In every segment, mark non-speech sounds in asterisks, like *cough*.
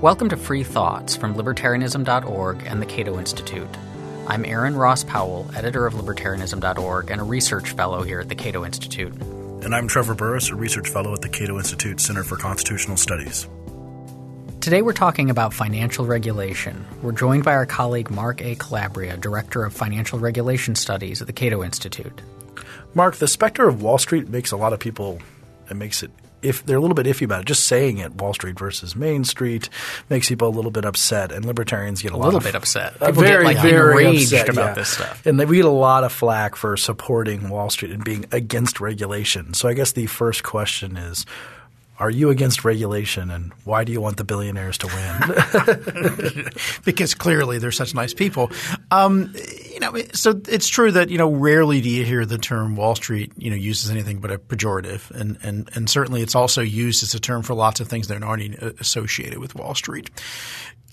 Welcome to Free Thoughts from Libertarianism.org and the Cato Institute. I'm Aaron Ross Powell, editor of Libertarianism.org and a research fellow here at the Cato Institute. And I'm Trevor Burrus, a research fellow at the Cato Institute Center for Constitutional Studies. Today we're talking about financial regulation. We're joined by our colleague Mark A. Calabria, Director of Financial Regulation Studies at the Cato Institute. Mark, the specter of Wall Street makes a lot of people – it makes it if they're a little bit iffy about it, just saying it, Wall Street versus Main Street makes people a little bit upset, and libertarians get a, a lot little of, bit upset. Uh, people very, get like very enraged upset, about yeah. this stuff, and we get a lot of flack for supporting Wall Street and being against regulation. So I guess the first question is. Are you against regulation, and why do you want the billionaires to win? *laughs* because clearly they're such nice people. Um, you know, so it's true that you know rarely do you hear the term Wall Street you know used as anything but a pejorative, and and and certainly it's also used as a term for lots of things that aren't associated with Wall Street.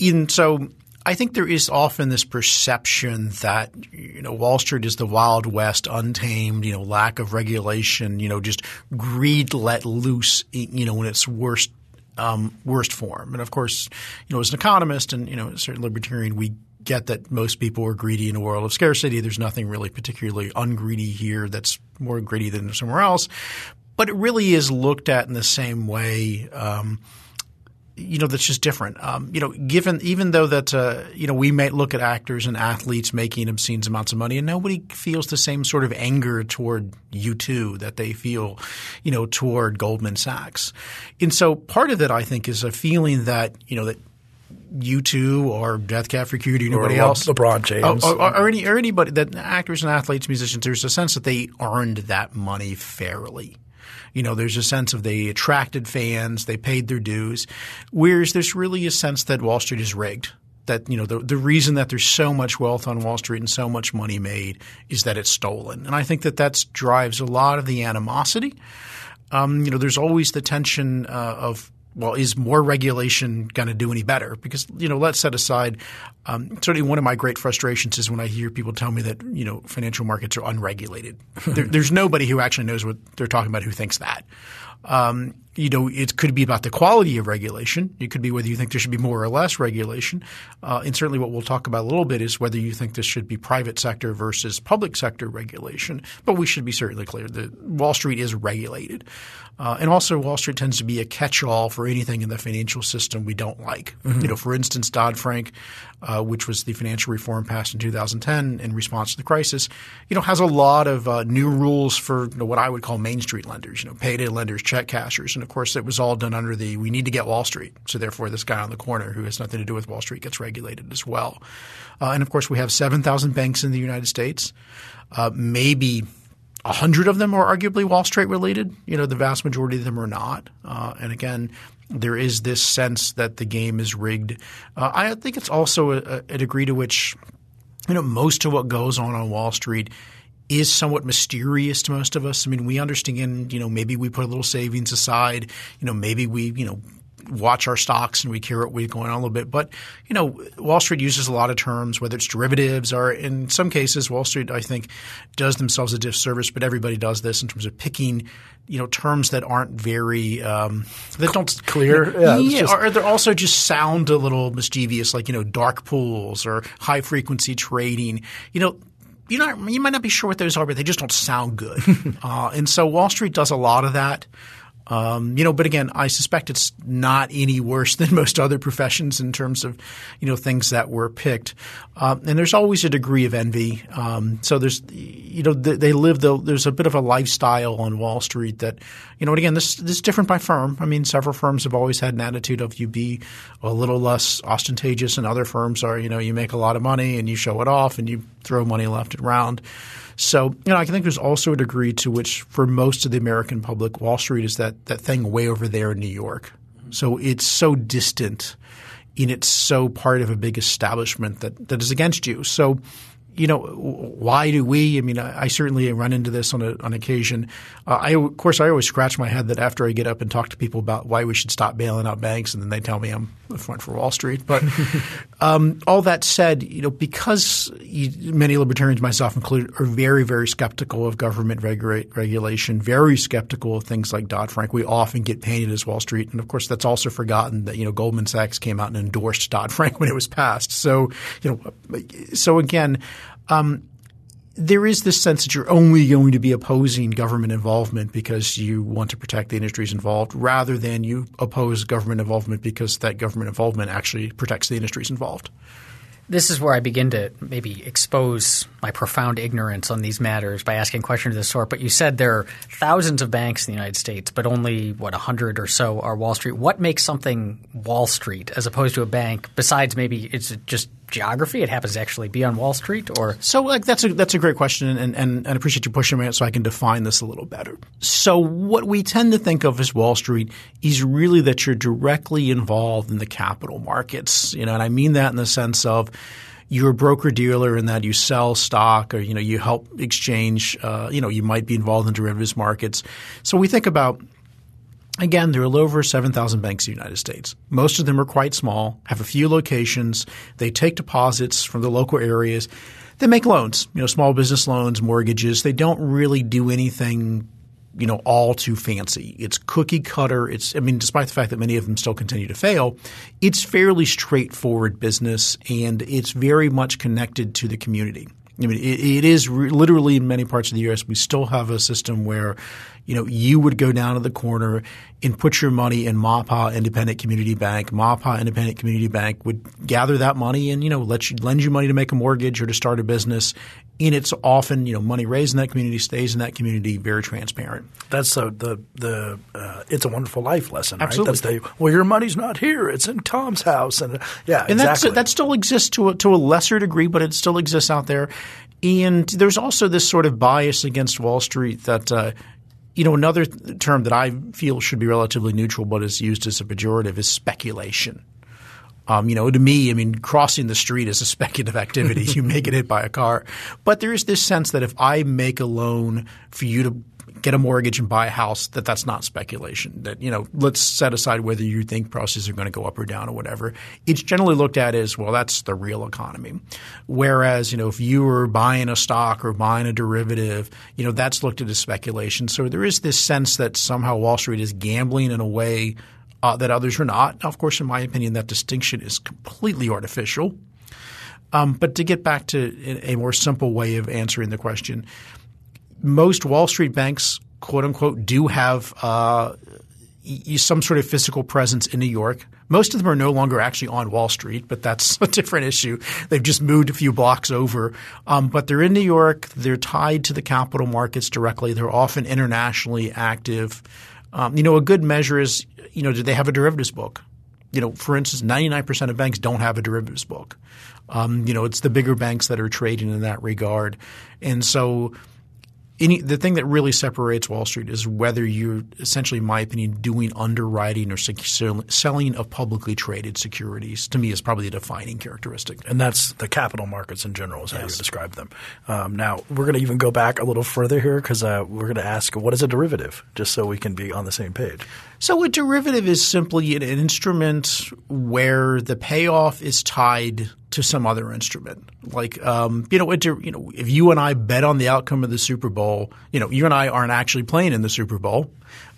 And so I think there is often this perception that you know Wall Street is the wild west, untamed, you know, lack of regulation, you know, just greed let loose, you know, in its worst um, worst form. And of course, you know, as an economist and you know, a certain libertarian, we get that most people are greedy in a world of scarcity. There's nothing really particularly ungreedy here that's more greedy than somewhere else. But it really is looked at in the same way. Um, you know that's just different. Um, you know, given even though that uh, you know we may look at actors and athletes making obscene amounts of money, and nobody feels the same sort of anger toward U2 that they feel, you know, toward Goldman Sachs. And so part of it, I think, is a feeling that you know that U2 or Death Cab for Cutie, anybody or else, LeBron James, or, or, or, any, or anybody that actors and athletes, musicians, there's a sense that they earned that money fairly. You know, there's a sense of they attracted fans, they paid their dues, whereas there's really a sense that Wall Street is rigged. That you know the the reason that there's so much wealth on Wall Street and so much money made is that it's stolen, and I think that that drives a lot of the animosity. Um, you know, there's always the tension uh, of well, is more regulation going to do any better? Because you know, let's set aside. Um, certainly, one of my great frustrations is when I hear people tell me that you know financial markets are unregulated. *laughs* there, there's nobody who actually knows what they're talking about who thinks that. Um, you know, it could be about the quality of regulation. It could be whether you think there should be more or less regulation. Uh, and certainly what we'll talk about a little bit is whether you think this should be private sector versus public sector regulation. But we should be certainly clear that Wall Street is regulated. Uh, and also Wall Street tends to be a catch-all for anything in the financial system we don't like. Mm-hmm. You know, for instance, Dodd-Frank, uh, which was the financial reform passed in 2010 in response to the crisis, you know, has a lot of uh, new rules for you know, what I would call Main Street lenders, you know, payday lenders, check cashers. And of course, it was all done under the we need to get Wall Street. So therefore, this guy on the corner who has nothing to do with Wall Street gets regulated as well. Uh, and of course, we have 7,000 banks in the United States. Uh, maybe a hundred of them are arguably Wall Street related. You know, the vast majority of them are not. Uh, and again, there is this sense that the game is rigged. Uh, I think it's also a, a, degree to which, you know, most of what goes on on Wall Street is somewhat mysterious to most of us. I mean, we understand, you know, maybe we put a little savings aside. You know, maybe we, you know, watch our stocks and we care what we're going on a little bit. But you know, Wall Street uses a lot of terms, whether it's derivatives or in some cases, Wall Street I think does themselves a disservice. But everybody does this in terms of picking you know terms that aren't very um, that don't clear. Yeah, yeah just, or they also just sound a little mischievous, like you know dark pools or high frequency trading. You know, you know, you might not be sure what those are, but they just don't sound good. *laughs* uh, and so Wall Street does a lot of that. Um, you know, but again, I suspect it's not any worse *laughs* than most other professions in terms of, you know, things that were picked. Um, and there's always a degree of envy. Um, so there's, you know, they, they live the, there's a bit of a lifestyle on Wall Street that, you know, and again, this, this is different by firm. I mean, several firms have always had an attitude of you be a little less ostentatious and other firms are, you know, you make a lot of money and you show it off and you throw money left and round. So, you know, I think there's also a degree to which for most of the American public, Wall Street is that, that thing way over there in New York. So it's so distant and it's so part of a big establishment that, that is against you. So, you know, why do we? I mean, I, I certainly run into this on a, on occasion. Uh, I, of course, I always scratch my head that after I get up and talk to people about why we should stop bailing out banks, and then they tell me I'm the front for Wall Street. But *laughs* um, all that said, you know, because you, many libertarians, myself included, are very, very skeptical of government regu- regulation, very skeptical of things like Dodd Frank. We often get painted as Wall Street, and of course, that's also forgotten that you know Goldman Sachs came out and endorsed Dodd Frank *laughs* when it was passed. So you know, so again. Um, there is this sense that you're only going to be opposing government involvement because you want to protect the industries involved rather than you oppose government involvement because that government involvement actually protects the industries involved. This is where I begin to maybe expose my profound ignorance on these matters by asking questions of this sort. But you said there are thousands of banks in the United States, but only what a hundred or so are Wall Street. What makes something Wall Street as opposed to a bank? Besides, maybe it's just geography. It happens to actually be on Wall Street, or so. Like that's a that's a great question, and and, and I appreciate you pushing me so I can define this a little better. So what we tend to think of as Wall Street is really that you're directly involved in the capital markets. You know, and I mean that in the sense of you're a broker dealer in that you sell stock or you know you help exchange. Uh, you know, you might be involved in derivatives markets. So we think about Again, there are a little over 7,000 banks in the United States. Most of them are quite small, have a few locations. They take deposits from the local areas. They make loans, you know, small business loans, mortgages. They don't really do anything, you know, all too fancy. It's cookie cutter. It's, I mean, despite the fact that many of them still continue to fail, it's fairly straightforward business and it's very much connected to the community. I mean, it, it is re- literally in many parts of the U.S. We still have a system where, you know, you would go down to the corner and put your money in MAPA Independent Community Bank. MAPA Independent Community Bank would gather that money and you know let you lend you money to make a mortgage or to start a business. And it's often you know money raised in that community stays in that community, very transparent. That's the the, the uh, it's a wonderful life lesson, Absolutely. right? That's the well, your money's not here; it's in Tom's house, and yeah, and exactly. that still exists to a, to a lesser degree, but it still exists out there. And there's also this sort of bias against Wall Street that uh, you know, another term that I feel should be relatively neutral but is used as a pejorative is speculation. Um, you know, to me, I mean, crossing the street is a *laughs* speculative activity. you may get hit by a car. But there is this sense that if I make a loan for you to get a mortgage and buy a house, that that's not speculation. That you know, let's set aside whether you think prices are going to go up or down or whatever. It's generally looked at as well. That's the real economy. Whereas you know, if you were buying a stock or buying a derivative, you know, that's looked at as speculation. So there is this sense that somehow Wall Street is gambling in a way uh, that others are not. Now, of course, in my opinion, that distinction is completely artificial. Um, but to get back to a more simple way of answering the question, most Wall Street banks, quote unquote, do have uh, some sort of physical presence in New York. Most of them are no longer actually on Wall Street, but that's *laughs* a different issue. They've just moved a few blocks over. Um, but they're in New York. They're tied to the capital markets directly. They're often internationally active. Um, you know, a good measure is, you know, do they have a derivatives book? You know, for instance, 99% of banks don't have a derivatives book. Um, you know, it's the bigger banks that are trading in that regard. And so – any, the thing that really separates Wall Street is whether you're essentially, in my opinion, doing underwriting or selling of publicly traded securities. To me, is probably a defining characteristic. And that's the capital markets in general, is how yes. you describe them. Um, now, we're going to even go back a little further here because uh, we're going to ask, what is a derivative, just so we can be on the same page. So, a derivative is simply an instrument where the payoff is tied to some other instrument. Like, um, you know, it, you know, if you and I bet on the outcome of the Super Bowl, you know, you and I aren't actually playing in the Super Bowl,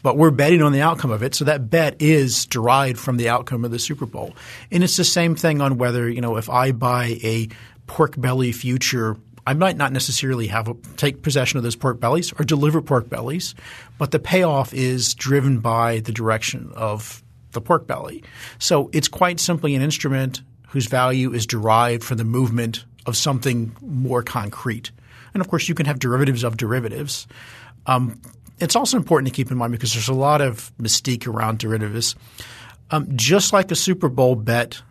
but we're betting on the outcome of it. So that bet is derived from the outcome of the Super Bowl. And it's the same thing on whether, you know, if I buy a pork belly future I might not necessarily have a, take possession of those pork bellies or deliver pork bellies, but the payoff is driven by the direction of the pork belly. So it's quite simply an instrument whose value is derived from the movement of something more concrete. And of course, you can have derivatives of derivatives. Um, it's also important to keep in mind because there's a lot of mystique around derivatives. Um, just like a Super Bowl bet,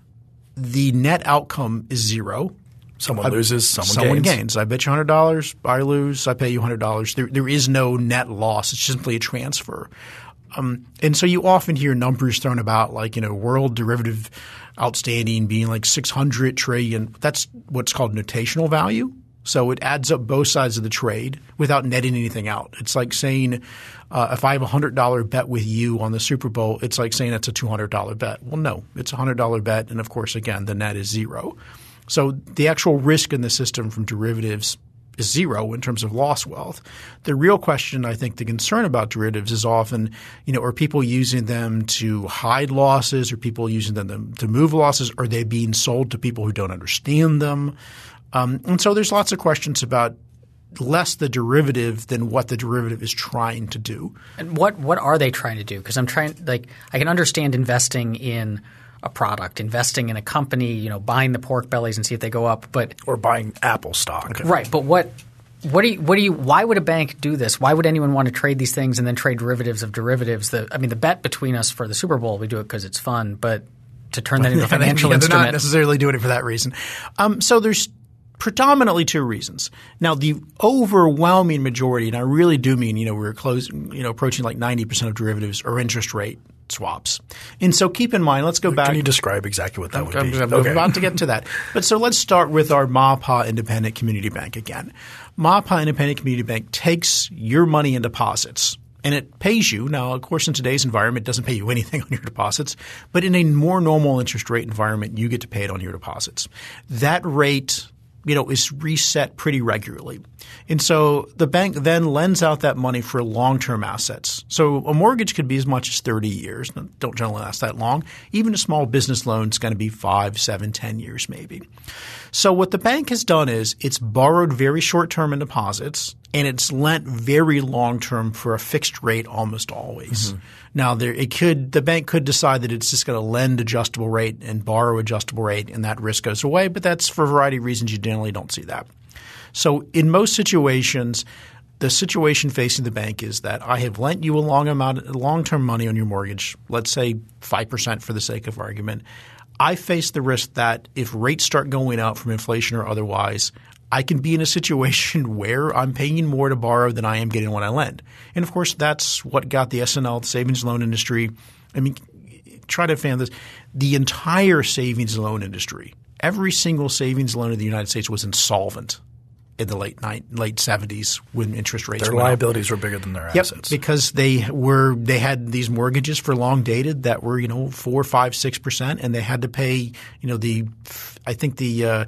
the net outcome is zero. Someone I, loses, someone, someone gains. gains. I bet you hundred dollars. I lose. I pay you hundred dollars. There, there is no net loss. It's simply a transfer. Um, and so you often hear numbers thrown about, like you know, world derivative outstanding being like six hundred trillion. That's what's called notional value. So it adds up both sides of the trade without netting anything out. It's like saying uh, if I have a hundred dollar bet with you on the Super Bowl, it's like saying it's a two hundred dollar bet. Well, no, it's a hundred dollar bet, and of course, again, the net is zero. So the actual risk in the system from derivatives zero in terms of lost wealth. The real question, I think, the concern about derivatives is often, you know, are people using them to hide losses? Are people using them to move losses? Are they being sold to people who don't understand them? Um, and so there's lots of questions about less the derivative than what the derivative is trying to do. And what what are they trying to do? Because I'm trying like I can understand investing in a product, investing in a company, you know, buying the pork bellies and see if they go up, but or buying Apple stock. Okay. Right, but what what do you what do you why would a bank do this? Why would anyone want to trade these things and then trade derivatives of derivatives? The I mean the bet between us for the Super Bowl, we do it because it's fun, but to turn that into a *laughs* financial yeah, instrument. They're not necessarily doing it for that reason. Um, so there's predominantly two reasons. Now, the overwhelming majority, and I really do mean, you know, we're close, you know, approaching like 90% of derivatives are interest rate swaps. And so keep in mind, let's go back. Can you describe exactly what that would I'm, be? I'm okay. about to get to that. But so let's start with our MAPA Independent Community Bank again. MAPA Independent Community Bank takes your money in deposits and it pays you. Now, of course, in today's environment, it doesn't pay you *laughs* anything on your deposits, but in a more normal interest rate environment, you get to pay it on your deposits. That rate you know, is reset pretty regularly. And so the bank then lends out that money for long-term assets. So a mortgage could be as much as 30 years. Don't generally last that long. Even a small business loan is going to be five, seven, ten years maybe. So what the bank has done is it's borrowed very short-term in deposits and it's lent very long-term for a fixed rate almost always. Mm-hmm. Now there it could the bank could decide that it's just going to lend adjustable rate and borrow adjustable rate and that risk goes away, but that's for a variety of reasons you generally don't see that. So in most situations the situation facing the bank is that I have lent you a long amount long-term money on your mortgage, let's say 5% for the sake of argument. I face the risk that if rates start going up from inflation or otherwise, I can be in a situation *laughs* where I'm paying more to borrow than I am getting when I lend. And of course, that's what got the S&L, the savings loan industry. I mean, try to fan this. The entire savings loan industry, every single savings loan in the United States was insolvent in the late night, late 70s when interest rates their liabilities up. were bigger than their yep, assets because they were they had these mortgages for long dated that were you know four, five, six percent, and they had to pay you know the I think the uh,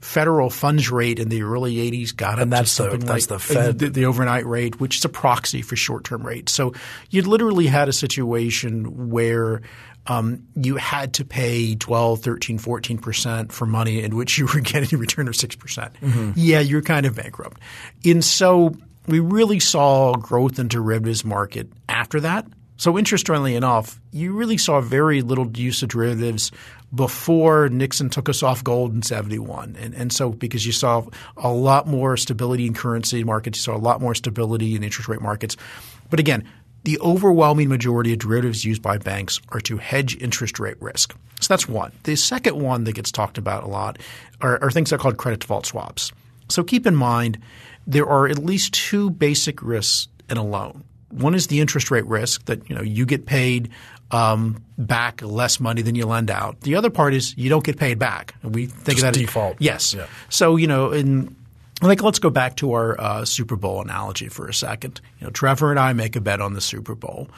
federal funds rate in the early 80s got and up that's to something the, that's like the, Fed. The, the, overnight rate, which is a proxy for short-term rates. So you literally had a situation where um, you had to pay 12, 13, 14 percent for money in which you were *laughs* getting a return of 6 percent. Mm-hmm. Yeah, you're kind of bankrupt. And so we really saw growth in derivatives market after that. So interestingly enough, you really saw very little use of derivatives before Nixon took us off gold in 71. And, and so because you saw a lot more stability in currency markets, you saw a lot more stability in interest rate markets. But again, the overwhelming majority of derivatives used by banks are to hedge interest rate risk. So that's one. The second one that gets talked about a lot are, are things that are called credit default swaps. So keep in mind there are at least two basic risks in a loan. One is the interest rate risk that you know you get paid um, back less money than you lend out. The other part is you don't get paid back. We think Just of that default. As, yes. Yeah. So you know in like let's go back to our uh, Super Bowl analogy for a second. You know, Trevor and I make a bet on the Super Bowl.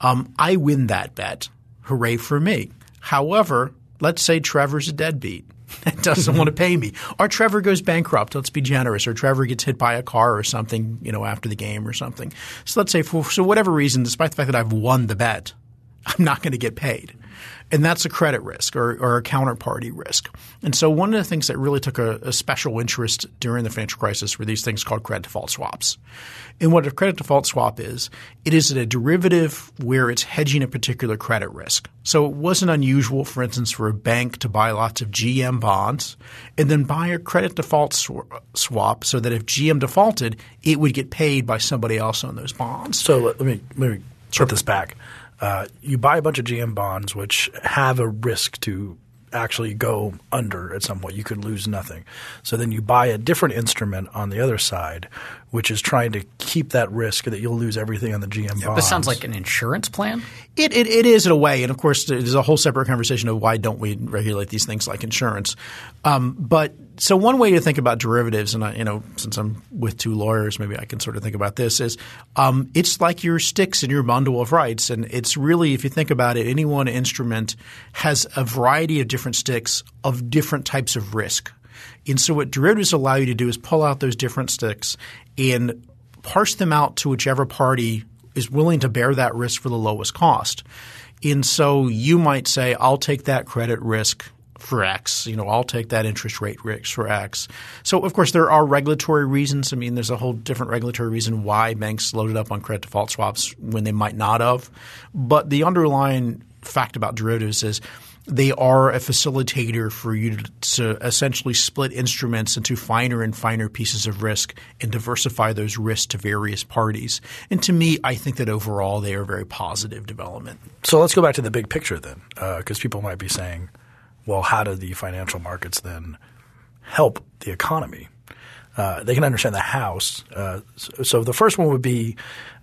Um, I win that bet. Hooray for me. However, let's say Trevor's a deadbeat *laughs* and doesn't want to pay me, or Trevor goes bankrupt. Let's be generous, or Trevor gets hit by a car or something, you know, after the game or something. So let's say for so whatever reason, despite the fact that I've won the bet, I'm not going to get paid. And that's a credit risk or, or, a counterparty risk. And so one of the things that really took a, a, special interest during the financial crisis were these things called credit default swaps. And what a credit default swap is, it is a derivative where it's hedging a particular credit risk. So it wasn't unusual, for instance, for a bank to buy lots of GM bonds and then buy a credit default sw- swap so that if GM defaulted, it would get paid by somebody else on those bonds. So let, me let me put this back. Uh, you buy a bunch of GM bonds which have a risk to actually go under at some point. You could lose nothing. So then you buy a different instrument on the other side which is trying to keep that risk that you'll lose everything on the GM bonds. This sounds like an insurance plan. It, it, it is in a way, and of course, there's a whole separate conversation of why don't we regulate these things like insurance. Um, but so one way to think about derivatives, and I, you know, since I'm with two lawyers, maybe I can sort of think about this is um, it's like your sticks and your bundle of rights, and it's really, if you think about it, any one instrument has a variety of different sticks of different types of risk. And so what derivatives allow you to do is pull out those different sticks and parse them out to whichever party is willing to bear that risk for the lowest cost. And so you might say, I'll take that credit risk for X. You know, I'll take that interest rate risk for X. So, of course, there are regulatory reasons. I mean, there's a whole different regulatory reason why banks loaded up on credit default swaps when they might not have. But the underlying fact about derivatives is – they are a facilitator for you to, essentially split instruments into finer and finer pieces of risk and diversify those risks to various parties. And to me, I think that overall they are very positive development. So let's go back to the big picture then, because uh, people might be saying, well, how do the financial markets then help the economy? Uh, they can understand the house. Uh, so, so, the first one would be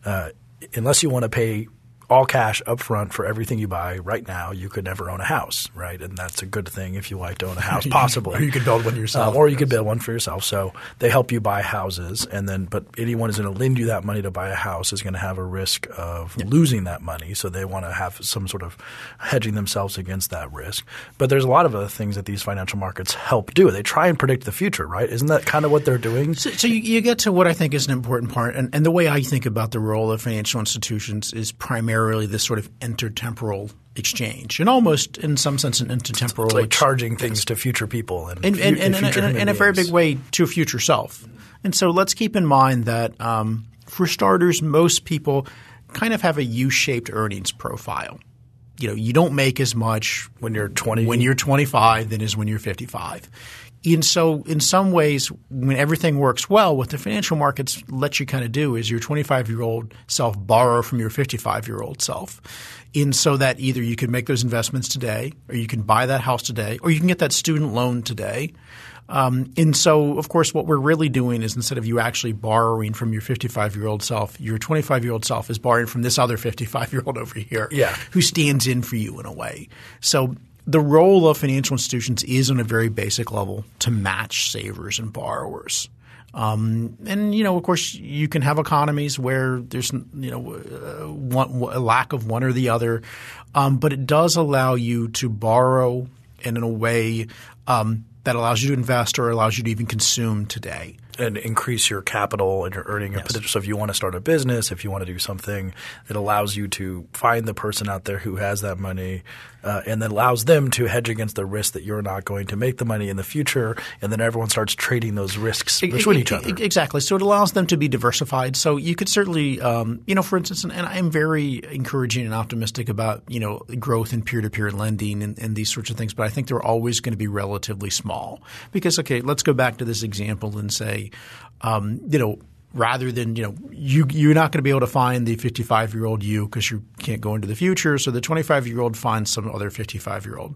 uh, unless you want to pay all cash up front for everything you buy right now, you could never own a house, right? And that's a good thing if you like to own a house, *laughs* possibly. or you could build one yourself. Uh, or you could build one for yourself. So they help you buy houses, and then but anyone who's going to lend you that money to buy a house is going to have a risk of yeah. losing that money. So they want to have some sort of hedging themselves against that risk. But there's a lot of other things that these financial markets help do. They try and predict the future, right? Isn't that kind of what they're doing? So, so you, you, get to what I think is an important part, and, and the way I think about the role of financial institutions is primarily this sort of intertemporal exchange, and almost in some sense an intertemporal it's like charging things to future people and, and, and, and, and in a very big way to a future self. And so let's keep in mind that um, for starters, most people kind of have a U-shaped earnings profile. You know, you don't make as much when you're 20 when you're 25 than is when you're 55. And so, in some ways, when everything works well, what the financial markets let you kind of do is your 25 year old self borrow from your 55 year old self. In so that either you can make those investments today, or you can buy that house today, or you can get that student loan today. Um, and so, of course, what we're really doing is instead of you actually borrowing from your 55 year old self, your 25 year old self is borrowing from this other 55 year old over here yeah. who stands in for you in a way. So the role of financial institutions is on a very basic level to match savers and borrowers. Um, and you know, of course, you can have economies where there's you know uh, one, a lack of one or the other, um, but it does allow you to borrow and in a way um, that allows you to invest or allows you to even consume today and increase your capital and your earning yes. potential. So if you want to start a business, if you want to do something, it allows you to find the person out there who has that money, uh, and then allows them to hedge against the risk that you're not going to make the money in the future, and then everyone starts trading those risks between each other. Exactly. So it allows them to be diversified. So you could certainly, um, you know, for instance, and I am very encouraging and optimistic about you know growth in peer-to-peer lending and, and these sorts of things, but I think they're always going to be relatively small because okay, let's go back to this example and say, um, you know rather than you know you you're not going to be able to find the 55 year old you because you can't go into the future. So the 25 year old finds some other 55 year old.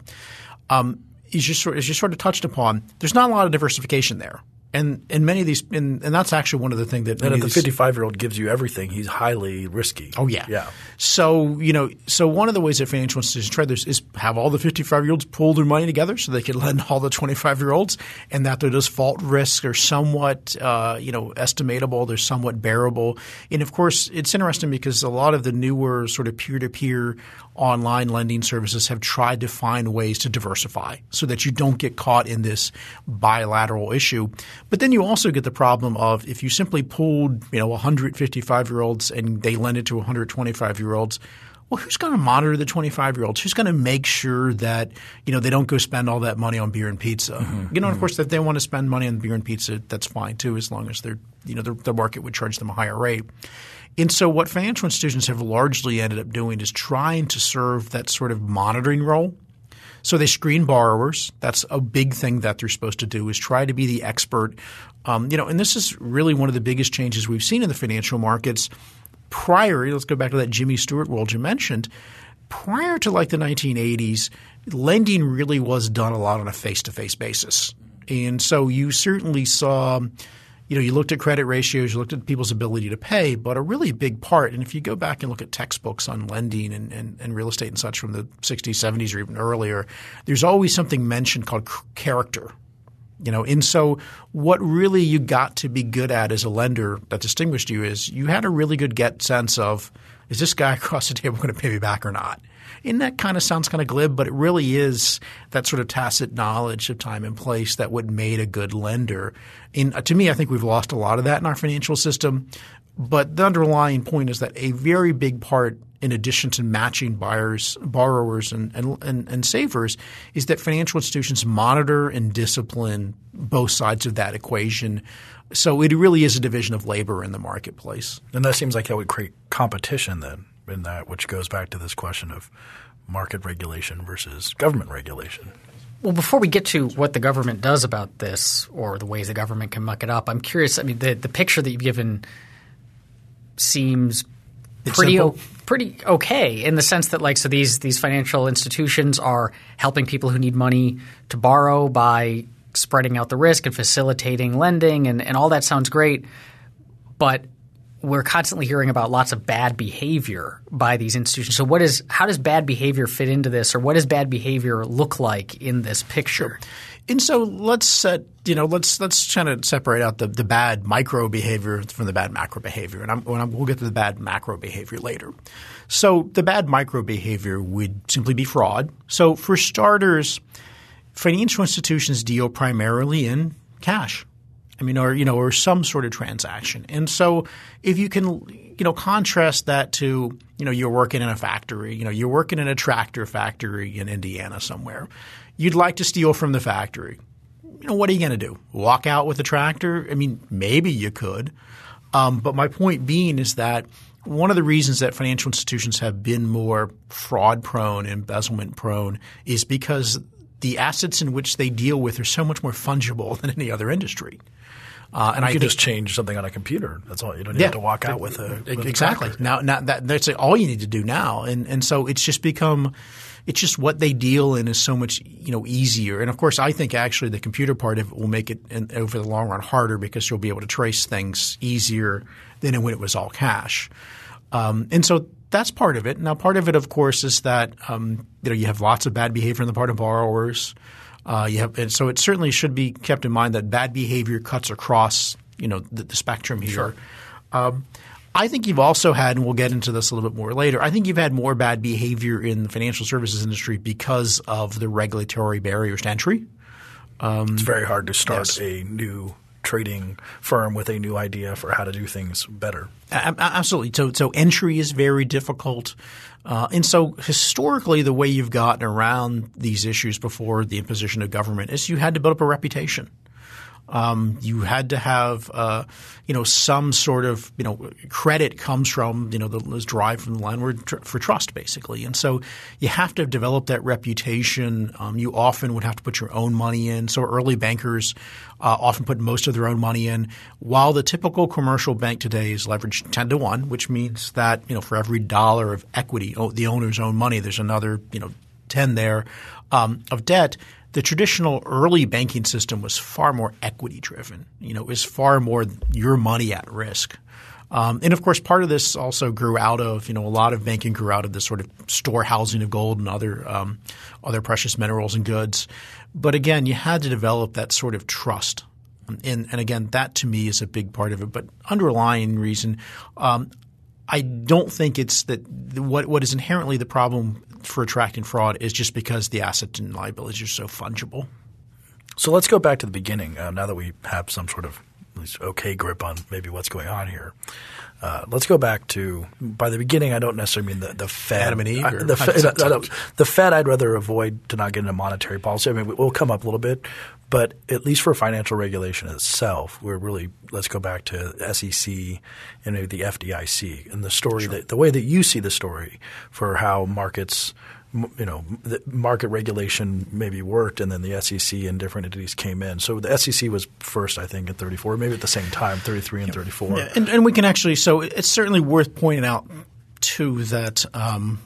Um, you sort of touched upon, there's not a lot of diversification there. And and many of these and, and that's actually one of the things that and if the 55 year old gives you everything, he's highly risky. Oh yeah, yeah. So you know, so one of the ways that financial institutions try this is have all the 55 year olds pull their money together so they can lend all the 25 year olds, and that their default risks are somewhat uh, you know estimatable, they're somewhat bearable. And of course, it's interesting because a lot of the newer sort of peer to peer online lending services have tried to find ways to diversify so that you don't get caught in this bilateral issue. But then you also get the problem of if you simply pulled, you know, 155 year olds and they lend it to 125 year olds, well, who's going to monitor the 25 year olds? Who's going to make sure that, you know, they don't go spend all that money on beer and pizza? Mm-hmm. You know, mm-hmm. of course, if they want to spend money on beer and pizza, that's fine too, as long as they're, you know, the, the market would charge them a higher rate. And so what financial institutions have largely ended up doing is trying to serve that sort of monitoring role. So they screen borrowers. That's a big thing that they're supposed to do is try to be the expert. Um, you know, and this is really one of the biggest changes we've seen in the financial markets. Prior, let's go back to that Jimmy Stewart world you mentioned. Prior to like the 1980s, lending really was done a lot on a face-to-face basis, and so you certainly saw – you know, you looked at credit ratios, you looked at people's ability to pay, but a really big part, and if you go back and look at textbooks on lending and, and, and real estate and such from the 60s, 70s, or even earlier, there's always something mentioned called character. You know, and so what really you got to be good at as a lender that distinguished you is you had a really good get sense of is this guy *laughs* across the table going to pay me back or not? And that kind of sounds kind of glib, but it really is that sort of tacit knowledge of time and place that would made a good lender. And uh, to me, I think we've lost a lot of that in our financial system. But the underlying point is that a very big part in addition to matching buyers, borrowers, and, and, and, and, savers, is that financial institutions monitor and discipline both sides of that equation. So it really is a division of labor in the marketplace. And that seems like that would create competition then in that, which goes back to this question of market regulation versus government regulation. Well, before we get to what the government does about this or the ways the government can muck it up, I'm curious. I mean, the, the picture that you've given seems It's pretty simple. pretty okay in the sense that like so these these financial institutions are helping people who need money to borrow by spreading out the risk and facilitating lending and, and all that sounds great. But we're constantly hearing about lots of bad behavior by these institutions. So what is how does bad behavior fit into this or what does bad behavior look like in this picture? And so let's set, you know, let's let's try to separate out the, the bad micro behavior from the bad macro behavior, and I'm, I'm, we'll get to the bad macro behavior later. So the bad micro behavior would simply be fraud. So for starters, financial institutions deal primarily in cash. I mean, or you know, or some sort of transaction. And so, if you can, you know, contrast that to, you know, you're working in a factory, you know, you're working in a tractor factory in Indiana somewhere. You'd like to steal from the factory. You know, what are you going to do? Walk out with the tractor? I mean, maybe you could. Um, but my point being is that one of the reasons that financial institutions have been more fraud prone, embezzlement prone, is because the assets in which they deal with are so much more fungible *laughs* than any other industry. Uh, and You I can just change something on a computer. That's all. You don't Yeah. have to walk out with a with exactly tractor. now. Now that that's all you need to do now, and and so it's just become. It's just what they deal in is so much you know easier, and of course I think actually the computer part of it will make it in, over the long run harder because you'll be able to trace things easier than when it was all cash, um, and so that's part of it. Now part of it of course is that um, you know you have lots of bad behavior on the part of borrowers. Uh, you have, and so it certainly should be kept in mind that bad behavior cuts across you know the, the spectrum here. Um, I think you've also had, and we'll get into this a little bit more later. I think you've had more bad behavior in the financial services industry because of the regulatory barriers to entry. It's very hard to start Yes. a new trading firm with a new idea for how to do things better. Absolutely. So, so entry is very difficult. Uh, and so historically, the way you've gotten around these issues before the imposition of government is you had to build up a reputation. Um, you had to have, uh, you know, some sort of, you know, credit comes from, you know, the, is derived from the line word tr- for trust, basically. And so you have to develop that reputation. Um, you often would have to put your own money in. So early bankers uh, often put most of their own money in, while the typical commercial bank today is leveraged ten to one, which means that you know for every dollar of equity, the owner's own money, there's another you know ten there um, of debt the traditional early banking system was far more equity driven. You know, it was far more your money at risk. Um, and of course, part of this also grew out of you know a lot of banking grew out of this sort of storehousing of gold and other um, other precious minerals and goods. But again, you had to develop that sort of trust. And, and again, that to me is a big part of it. But underlying reason, um, I don't think it's that what what is inherently the problem for attracting fraud is just because the assets and liabilities are so fungible. So let's go back to the beginning. Uh, now that we have some sort of okay grip on maybe what's going on here, uh, let's go back to by the beginning. I don't necessarily mean the, the Fed. Adam and Eve, I- the, Fed the Fed, I'd rather avoid to not get into monetary policy. I mean, we- we'll come up a little bit, but at least for financial regulation itself, we're really let's go back to SEC and maybe the FDIC and the story that the way that you see the story for how markets you know, the market regulation maybe worked, and then the SEC and different entities came in. So the SEC was first, I think, in 34, maybe at the same time, 33 and 34. Yeah, and, and we can actually. So it's certainly worth pointing out too that um,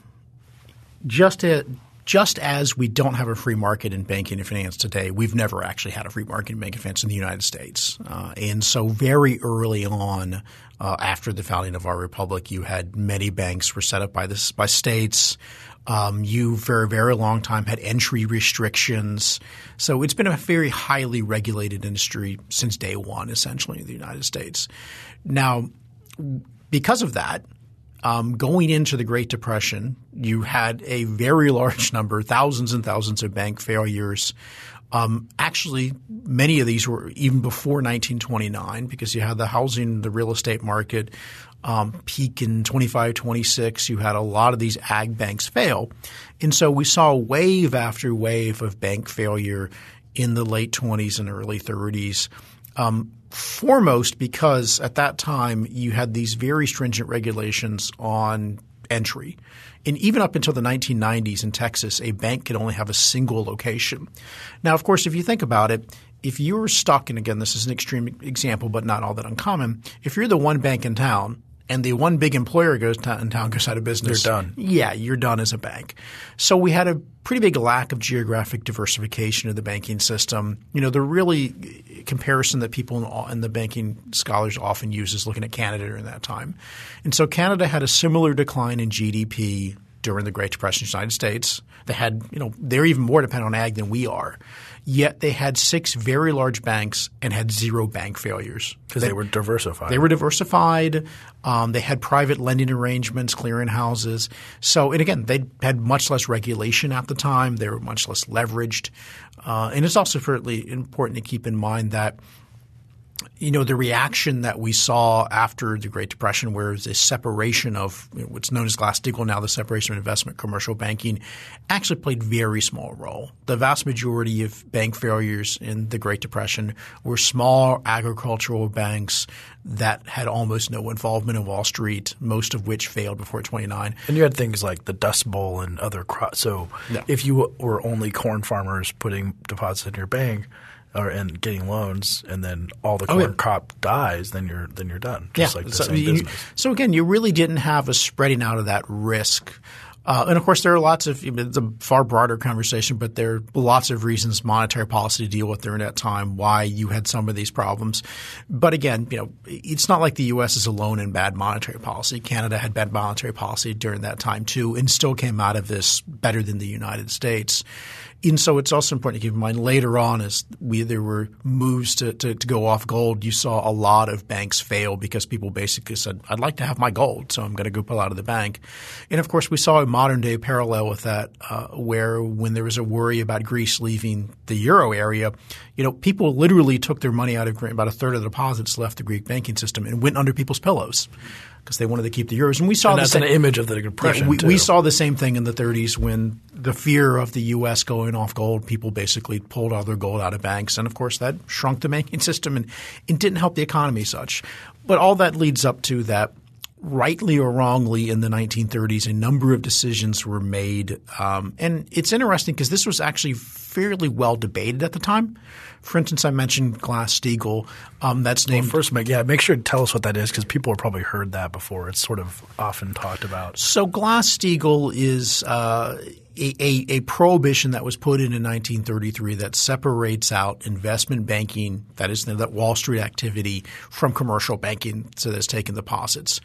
just at just as we don't have a free market in banking and finance today, we've never actually had a free market in banking and finance in the United States. Uh, and so very early on, uh, after the founding of our republic, you had many banks were set up by this by states. Um, you for a very long time had entry restrictions. So it's been a very highly regulated industry since day one, essentially, in the United States. Now, because of that, um, going into the Great Depression, you had a very large number, thousands and thousands of bank failures. Um, actually, many of these were even before 1929 because you had the housing, the real estate market um, peak in 25, 26. You had a lot of these ag banks fail. And so we saw wave after wave of bank failure in the late 20s and early 30s. Um, foremost because at that time you had these very stringent regulations on entry. And even up until the 1990s in Texas, a bank could only have a single location. Now, of course, if you think about it, if you were stuck, and again, this is an extreme example, but not all that uncommon, if you're the one bank in town and the one big employer goes to, in town goes out of business, you're done. Yeah, you're done as a bank. So we had a pretty big lack of geographic diversification of the banking system. You know, the really comparison that people in the banking scholars often use is looking at Canada during that time. And so Canada had a similar decline in GDP during the Great Depression in the United States. They had, you know, they're even more dependent on ag than we are. Yet they had six very large banks and had zero bank failures because they, they, were diversified. They were diversified. Um, they had private lending arrangements, clearing houses. So, and again, they had much less regulation at the time. They were much less leveraged. Uh, and it's also fairly important to keep in mind that you know, the reaction that we saw after the Great Depression, where the separation of what's known as Glass-Steagall now, the separation of investment commercial banking, actually played very small role. The vast majority of bank failures in the Great Depression were small agricultural banks that had almost no involvement in Wall Street, most of which failed before 29. And you had things like the Dust Bowl and other crops. So yeah. if you were only corn farmers putting deposits in your bank – or and getting loans, and then all the corn oh, yeah. crop dies, then you're then you're done. Just yeah. like the so, you. So again, you really didn't have a spreading out of that risk. Uh, and of course, there are lots of it's a far broader conversation, but there are lots of reasons monetary policy to deal with during that time why you had some of these problems. But again, you know, it's not like the U.S. is alone in bad monetary policy. Canada had bad monetary policy during that time too, and still came out of this better than the United States. And so it's also important to keep in mind later on as we there were moves to, to, to, go off gold, you saw a lot of banks fail because people basically said, I'd like to have my gold, so I'm going to go pull out of the bank. And of course, we saw a modern day parallel with that uh, where when there was a worry about Greece leaving the euro area, you know, people literally took their money out of about a third of the deposits left the Greek banking system and went under people's pillows because they wanted to keep the euros. And we saw and that's same, an image of the depression. We, we, saw the same thing in the 30s when the fear of the U.S. going off gold, people basically pulled all their gold out of banks, and of course that shrunk the banking *laughs* system and it didn't help the economy such. But all that leads up to that rightly or wrongly in the 1930s, a number of decisions were made. Um, and it's interesting because this was actually fairly well debated at the time. For instance, I mentioned Glass-Steagall. Um, that's named. Well, first, make, yeah, make sure to tell us what that is because people have probably heard that before. It's sort of often talked about. So Glass-Steagall is uh, a, a, prohibition that was put in in 1933 that separates out investment banking, that is that Wall Street activity, from commercial banking, so that's taking deposits.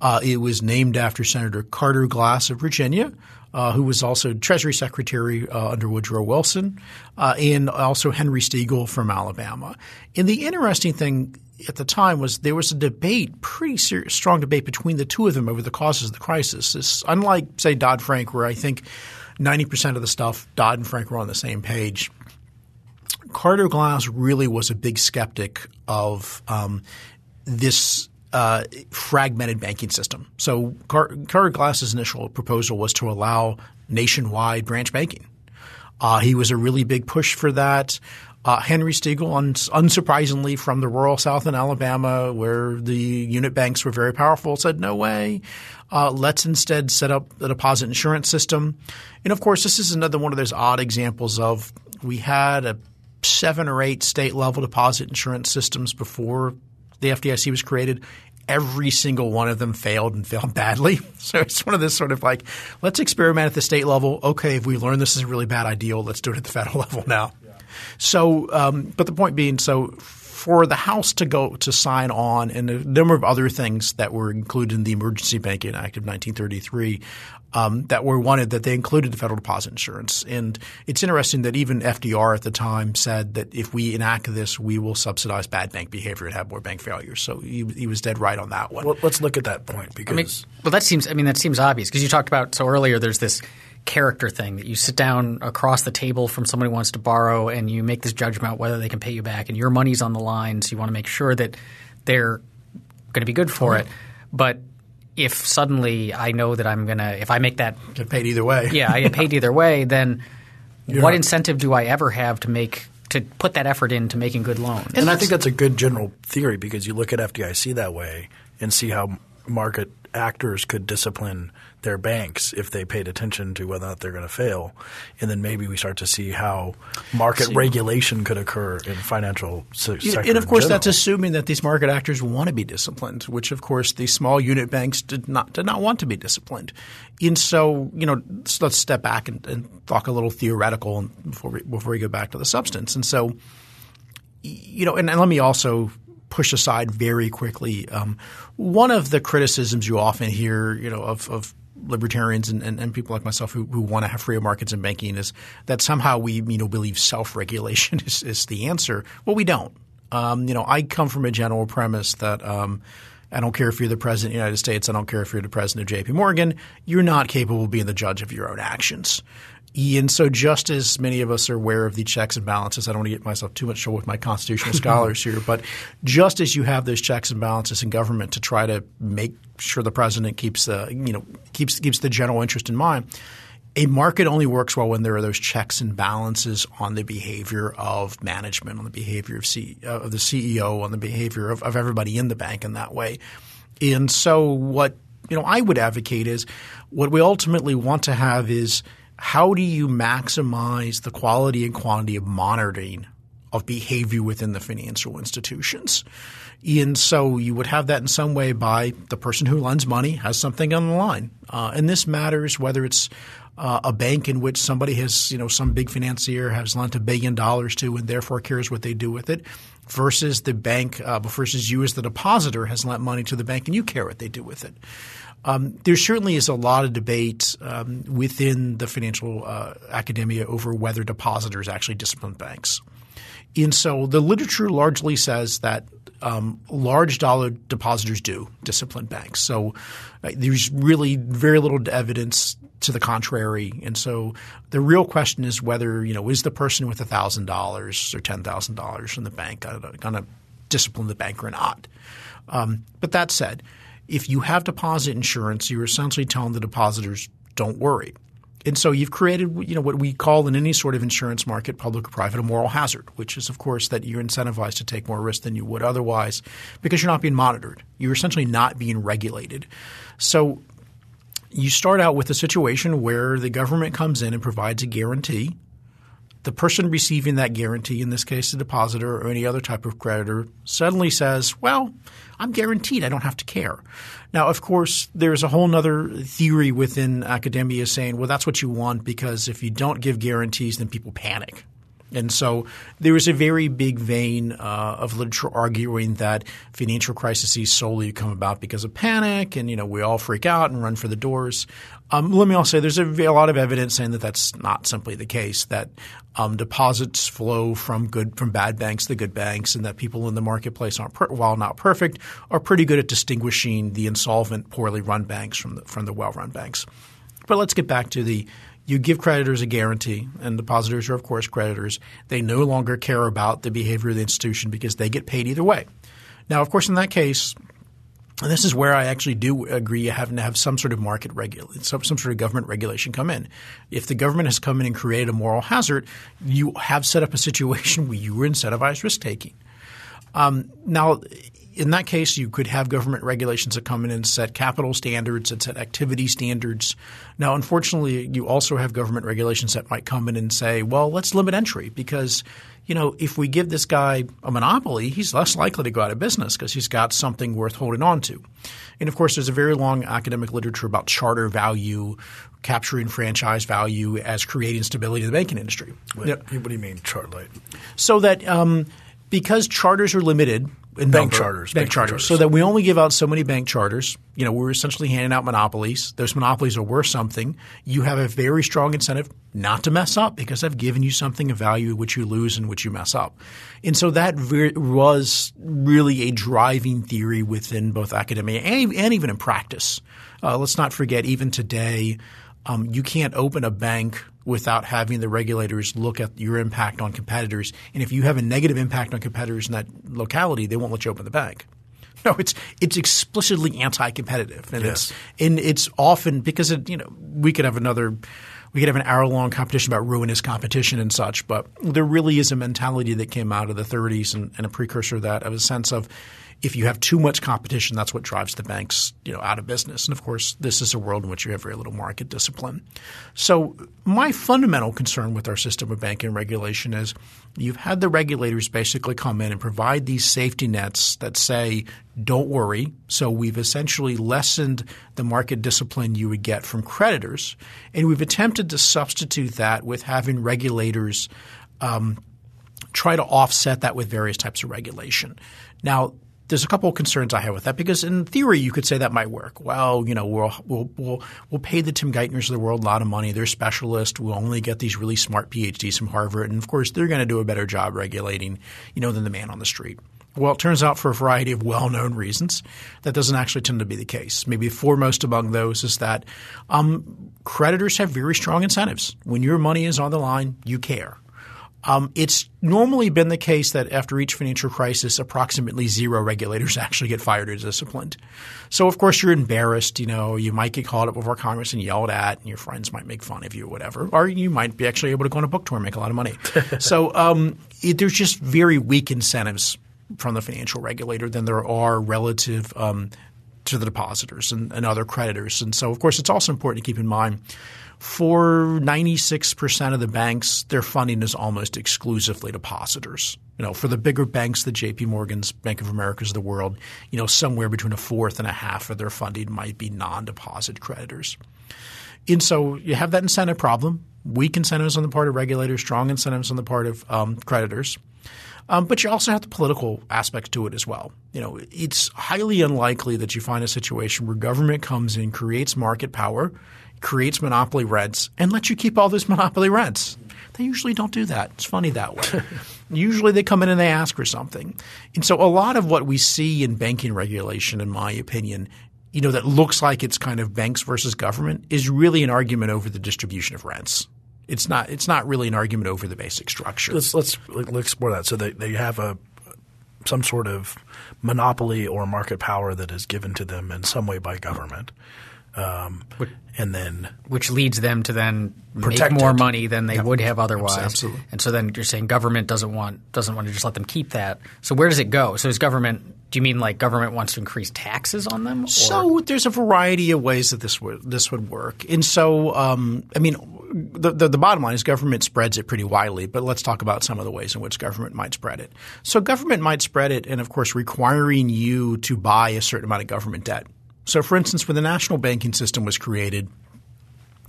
Uh, it was named after Senator Carter Glass of Virginia, uh, who was also Treasury Secretary uh, under Woodrow Wilson, uh, and also Henry Steagall from Alabama. And the interesting thing at the time was there was a debate, pretty serious, strong debate between the two of them over the causes of the crisis. This, unlike, say, Dodd Frank, where I think 90% of the stuff Dodd and Frank were on the same page. Carter Glass really was a big skeptic of um, this uh, fragmented banking system. So Car- Carter Glass's initial proposal was to allow nationwide branch banking. Uh, he was a really big push for that. Uh, Henry un- unsurprisingly from the rural South in Alabama, where the unit banks were very powerful, said, no way. Uh, let's instead set up a deposit insurance system. And of course, this is another one of those odd examples of we had a seven or eight state level deposit insurance systems before the FDIC was created. every single one of them failed and failed *laughs* badly. *laughs* So it's one of this sort of like, let's experiment at the state level. Okay, if we learn this is a really bad idea, let's do it at the federal *laughs* level now. So, um, but the point being, so for the House to go to sign on and a number of other things that were included in the Emergency Banking Act of 1933 um, that were wanted that they included the federal deposit insurance. And it's interesting that even FDR at the time said that if we enact this, we will subsidize bad bank behavior and have more bank failures. So he, he was dead right on that one. Well, let's look at that point because I mean, well, that seems I mean that seems obvious because you talked about so earlier. There's this character thing that you sit down across the table from someone who wants to borrow and you make this judgment about whether they can pay you back and your money's on the line so you want to make sure that they're going to be good for it. But if suddenly I know that I'm going to if I make that get paid either way. Yeah I get paid either way then *laughs* You're what incentive do I ever have to make to put that effort into making good loans? And, and I think that's a good general theory because you look at FDIC that way and see how market actors could discipline their banks if they paid attention to whether or not they're going to fail. And then maybe we start to see how market see. regulation could occur in financial se- sector. And of course, that's assuming that these market actors want to be disciplined, which of course the small unit banks did not did not want to be disciplined. And so, you know, let's step back and, and talk a little theoretical before we, before we go back to the substance. And so, you know, and, and let me also push aside very quickly. Um, one of the criticisms you often hear, you know, of, of libertarians and, and, and, people like myself who, who want to have freer markets in banking is that somehow we you know believe self regulation *laughs* is, is the answer. Well, we don't. Um, you know, I come from a general premise that um, I don't care if you're the president of the United States. I don't care if you're the president of J.P. Morgan. You're not capable of being the judge of your own actions. And so, just as many of us are aware of the checks and balances, I don't want to get myself too much trouble with my constitutional *laughs* scholars here, but just as you have those checks and balances in government to try to make sure the president keeps the you know keeps keeps the general interest in mind, a market only works well when there are those checks and balances on the behavior of management, on the behavior of, C, uh, of the CEO, on the behavior of, of everybody in the bank in that way. And so, what you know, I would advocate is what we ultimately want to have is – how do you maximize the quality and quantity of monitoring of behavior within the financial institutions? And so you would have that in some way by the person who lends money has something on the line. Uh, and this matters whether it's uh, a bank in which somebody has, you know, some big financier has lent a billion dollars to and therefore cares what they do with it versus the bank uh, versus you as the depositor has lent money to the bank and you care what they do with it. Um, there certainly is a lot of debate um, within the financial uh, academia over whether depositors actually discipline banks. And so the literature largely says that um, large dollar depositors do discipline banks. So uh, there's really very little evidence to the contrary. And so the real question is whether, you know, is the person with $1,000 or $10,000 from the bank going to discipline the bank or not? Um, but that said – if you have deposit insurance, you're essentially telling the depositors, don't worry. And so you've created, you know, what we call in any sort of insurance market, public or private, a moral hazard, which is, of course, that you're incentivized to take more risk than you would otherwise because you're not being monitored. You're essentially not being regulated. So you start out with a situation where the government comes in and provides a guarantee. The person receiving that guarantee, in this case the depositor or any other type of creditor, suddenly says, well – I'm guaranteed I don't have to care. Now, of course, there's a whole other theory within academia saying, well, that's what you want because if you don't give guarantees, then people panic. And so there is a very big vein uh, of literature arguing that financial crises solely come about because of panic, and you know we all freak out and run for the doors. Um, let me also say there's a, a, lot of evidence saying that that's not simply the case. That um, deposits flow from good from bad banks to good banks, and that people in the marketplace aren't per, while not perfect are pretty good at distinguishing the insolvent, poorly run banks from the, from the well run banks. But let's get back to the you give creditors a guarantee, and depositors are, of course, creditors. They no longer care about the behavior of the institution because they get paid either way. Now, of course, in that case, and this is where I actually do agree you have to have some sort of market regulation, some, some sort of government regulation come in. If the government has come in and created a moral hazard, you have set up a situation *laughs* where you are incentivized risk taking. Um, now, in that case, you could have government regulations that come in and set capital standards and set activity standards. Now, unfortunately, you also have government regulations that might come in and say, well, let's limit entry because you know, if we give this guy a monopoly, he's less likely to go out of business because he's got something worth holding on to. And of course, there's a very long academic literature about charter value, capturing franchise value as creating stability in the banking industry. What, what do you mean, charter? So that um, because charters are limited – in bank number, charters, bank, bank charters, charters, so that we only give out so many bank charters. You know, we're essentially handing out monopolies. Those monopolies are worth something. You have a very strong incentive not to mess up because I've given you something of value which you lose and which you mess up. And so that ver- was really a driving theory within both academia and, and even in practice. Uh, let's not forget, even today, um, you can't open a bank without having the regulators look at your impact on competitors. And if you have a negative impact on competitors in that locality, they won't let you open the bank. *laughs* No, it's it's explicitly anti-competitive, and yes. it's and it's often because it, you know we could have another we could have an hour long competition about ruinous competition and such, but there really is a mentality that came out of the 30s and, and a precursor of that of a sense of if you have too much competition, that's what drives the banks you know, out of business. And of course, this is a world in which you have very little market discipline. So my fundamental concern with our system of banking regulation is you've had the regulators basically come in and provide these safety nets that say, don't worry. So we've essentially lessened the market discipline you would get from creditors. And we've attempted to substitute that with having regulators um, try to offset that with various types of regulation. Now, there's a couple of concerns I have with that because in theory you could say that might work. Well, you know, we'll we'll we'll, we'll pay the Tim Geithners of the world a lot of money. They're specialists. We'll only get these really smart PhDs from Harvard, and of course they're going to do a better job regulating, you know, than the man on the street. Well, it turns out for a variety of well-known reasons that doesn't actually tend to be the case. Maybe foremost among those is that um, creditors have very strong incentives. When your money is on the line, you care. Um, it's normally been the case that after each financial crisis, approximately zero regulators *laughs* actually get fired or disciplined. So of course you're embarrassed. You know, you might get called up before Congress and yelled at, and your friends might make fun of you or whatever, or you might be actually able to go on a book tour and make a lot of money. *laughs* so um, it, there's just very weak incentives from the financial regulator than there are relative um, to the depositors and, and other creditors. And so of course it's also important to keep in mind for 96% of the banks, their funding is almost exclusively depositors. You know, for the bigger banks, the JP Morgans, Bank of America's of the world, you know, somewhere between a fourth and a half of their funding might be non-deposit creditors. And so you have that incentive problem, weak incentives on the part of regulators, strong incentives on the part of um, creditors. Um, but you also have the political aspect to it as well. You know, it's highly unlikely that you find a situation where government comes in, creates market power, creates monopoly rents and lets you keep all those monopoly rents. They usually don't do that. It's funny that way. *laughs* usually they come in and they ask for something. And so a lot of what we see in banking regulation, in my opinion, you know, that looks like it's kind of banks versus government is really an argument over the distribution of rents. It's not. It's not really an argument over the basic structure. Let's let's, let's explore that. So they they have a some sort of monopoly or market power that is given to them in some way by government. Um, and then which leads them to then make more it. money than they would have otherwise. Absolutely. And so then you're saying government doesn't want doesn't want to just let them keep that. So where does it go? So is government do you mean like government wants to increase taxes on them? Or? So there's a variety of ways that this would this would work. And so um, I mean the, the, the bottom line is government spreads it pretty widely, but let's talk about some of the ways in which government might spread it. So government might spread it and of course requiring you to buy a certain amount of government debt. So, for instance, when the national banking system was created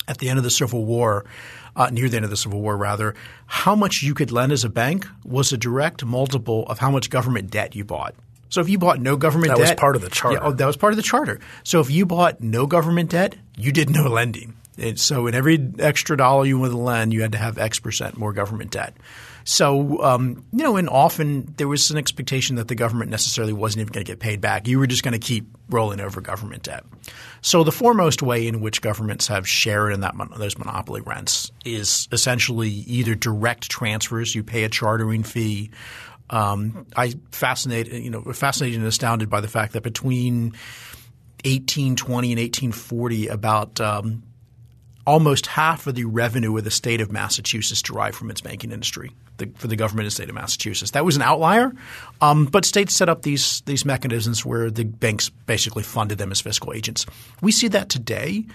at the end of the Civil War, uh, near the end of the Civil War, rather, how much you could lend as a bank was a direct multiple of how much government debt you bought. So if you bought no government that debt, that was part of the charter. Yeah, oh, that was part of the charter. So if you bought no government debt, you did no *laughs* lending. So in every extra dollar you wanted to lend, you had to have X percent more government debt. So, um, you know, and often there was an expectation that the government necessarily wasn't even going to get paid back. You were just going to keep rolling over government debt. So the foremost way in which governments have shared in that those monopoly rents is essentially either direct transfers. You pay a chartering fee. Um, I fascinated, you know, fascinated and astounded by the fact that between 1820 and 1840, about um, almost half of the revenue of the state of Massachusetts derived from its banking industry the, for the government of the state of Massachusetts. That was an outlier, um, but states set up these these mechanisms where the banks basically funded them as fiscal agents. We see that today.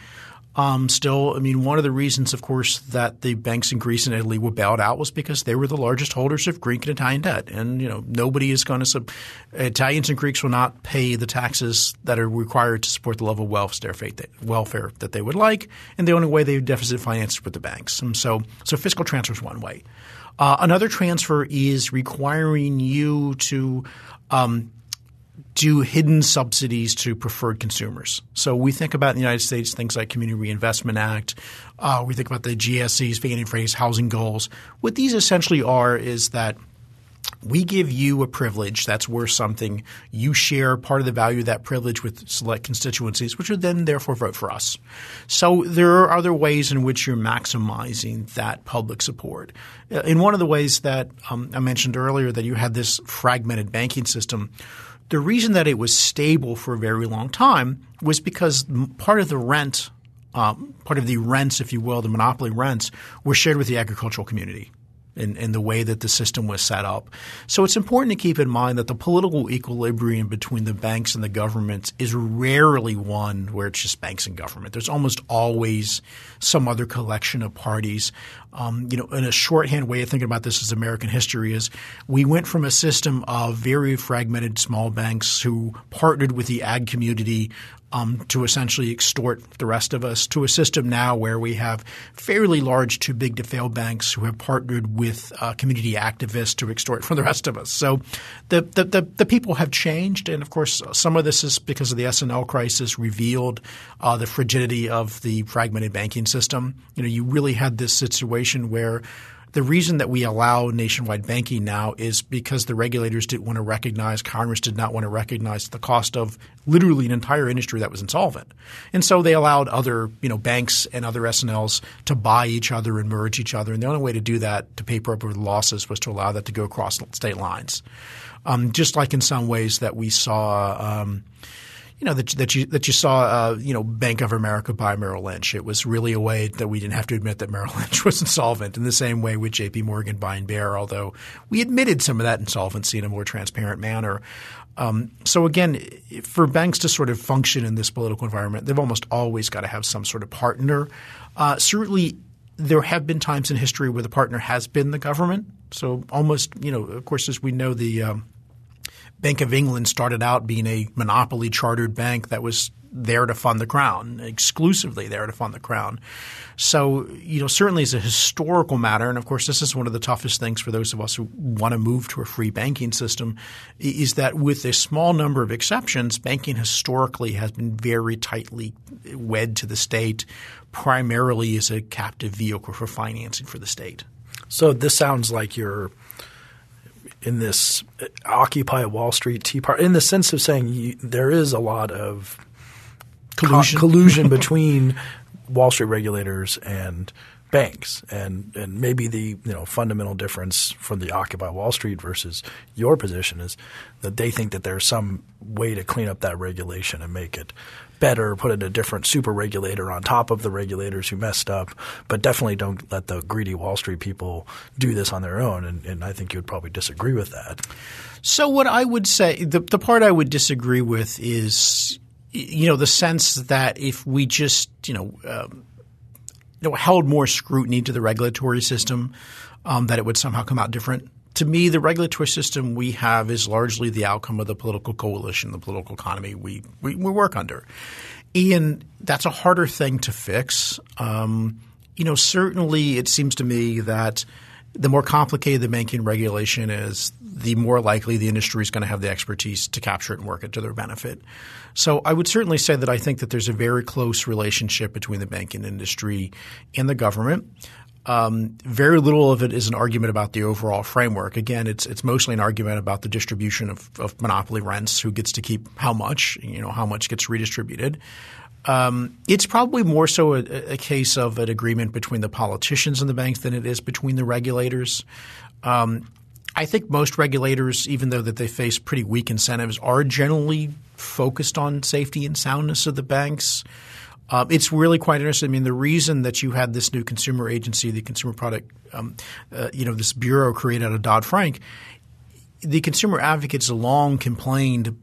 Um, still, I mean, one of the reasons, of course, that the banks in Greece and Italy were bailed out was because they were the largest holders of Greek and Italian debt, and you know nobody is going to sub- Italians and Greeks will not pay the taxes that are required to support the level of welfare, welfare that they would like, and the only way they deficit finance with the banks. And so, so fiscal transfer is one way. Uh, another transfer is requiring you to um, do hidden subsidies to preferred consumers. So we think about in the United States things like Community Reinvestment Act. Uh, we think about the GSEs, Fannie and Freddie's housing goals. What these essentially are is that – we give you a privilege that's worth something. You share part of the value of that privilege with select constituencies, which would then therefore vote for us. So there are other ways in which you're maximizing that public support. Uh, in one of the ways that um, I mentioned earlier that you had this fragmented banking system, the reason that it was stable for a very long time was because part of the rent um, part of the rents, if you will, the monopoly rents, were shared with the agricultural community in, in the way that the system was set up. So it's important to keep in mind that the political equilibrium between the banks and the governments is rarely one where it's just banks and government. There's almost always some other collection of parties. Um, you know, in a shorthand way of thinking about this as American history is we went from a system of very fragmented small banks who partnered with the ag community um, to essentially extort the rest of us to a system now where we have fairly large too big to fail banks who have partnered with uh, community activists to extort from the rest of us. So the, the, the, the, people have changed. And of course, some of this is because of the S&L crisis revealed uh, the frigidity of the fragmented banking system. You know, you really had this situation where – the reason that we allow nationwide banking now is because the regulators didn't want to recognize, Congress did not want to recognize the cost of literally an entire industry that was insolvent. And so they allowed other, you know, banks and other S&Ls to buy each other and merge each other. And the only way to do that to paper up losses was to allow that to go across state lines. Um, just like in some ways that we saw um, – you know that that you that you saw uh, you know Bank of America buy Merrill Lynch. It was really a way that we didn't have to admit that Merrill *laughs* Lynch was insolvent. In the same way with J.P. Morgan buying Bear, although we admitted some of that insolvency in a more transparent manner. Um, so again, for banks to sort of function in this political environment, they've almost always got to have some sort of partner. Uh, certainly, there have been times in history where the partner has been the government. So almost, you know, of course, as we know, the um, Bank of England started out being a monopoly chartered bank that was there to fund the crown, exclusively there to fund the crown. So, you know, certainly as a historical matter, and of course this is one of the toughest things for those of us who want to move to a free banking system, is that with a small number of exceptions, banking historically has been very tightly wed to the state, primarily as a captive vehicle for financing for the state. So this sounds like you're in this uh, Occupy Wall Street Tea Party, in the sense of saying you, there is a lot of collusion, co- collusion. *laughs* between Wall Street regulators and banks, and and maybe the you know fundamental difference from the Occupy Wall Street versus your position is that they think that there's some way to clean up that regulation and make it better, put in a different super regulator on top of the regulators who messed up, but definitely don't let the greedy Wall Street people do this on their own. And, and I think you would probably disagree with that. So what I would say, the, the part I would disagree with is, you know, the sense that if we just, you know, um, you know, held more scrutiny to the regulatory system, um, that it would somehow come out different to me, the regulatory system we have is largely the outcome of the political coalition, the political economy we, we, we work under. And that's a harder thing to fix. Um, you know, certainly it seems to me that the more complicated the banking regulation is, the more likely the industry is going to have the expertise to capture it and work it to their benefit. So I would certainly say that I think that there's a very close relationship between the banking industry and the government. Um, very little of it is an argument about the overall framework. Again, it's it's mostly an argument about the distribution of, of monopoly rents, who gets to keep how much, you know, how much gets redistributed. Um, it's probably more so a, a, case of an agreement between the politicians and the banks than it is between the regulators. Um, I think most regulators, even though that they face pretty weak incentives, are generally focused on safety and soundness of the banks. Um, it's really quite interesting. I mean, the reason that you had this new consumer agency, the consumer product, um, uh, you know, this bureau created out of Dodd Frank, the consumer advocates long complained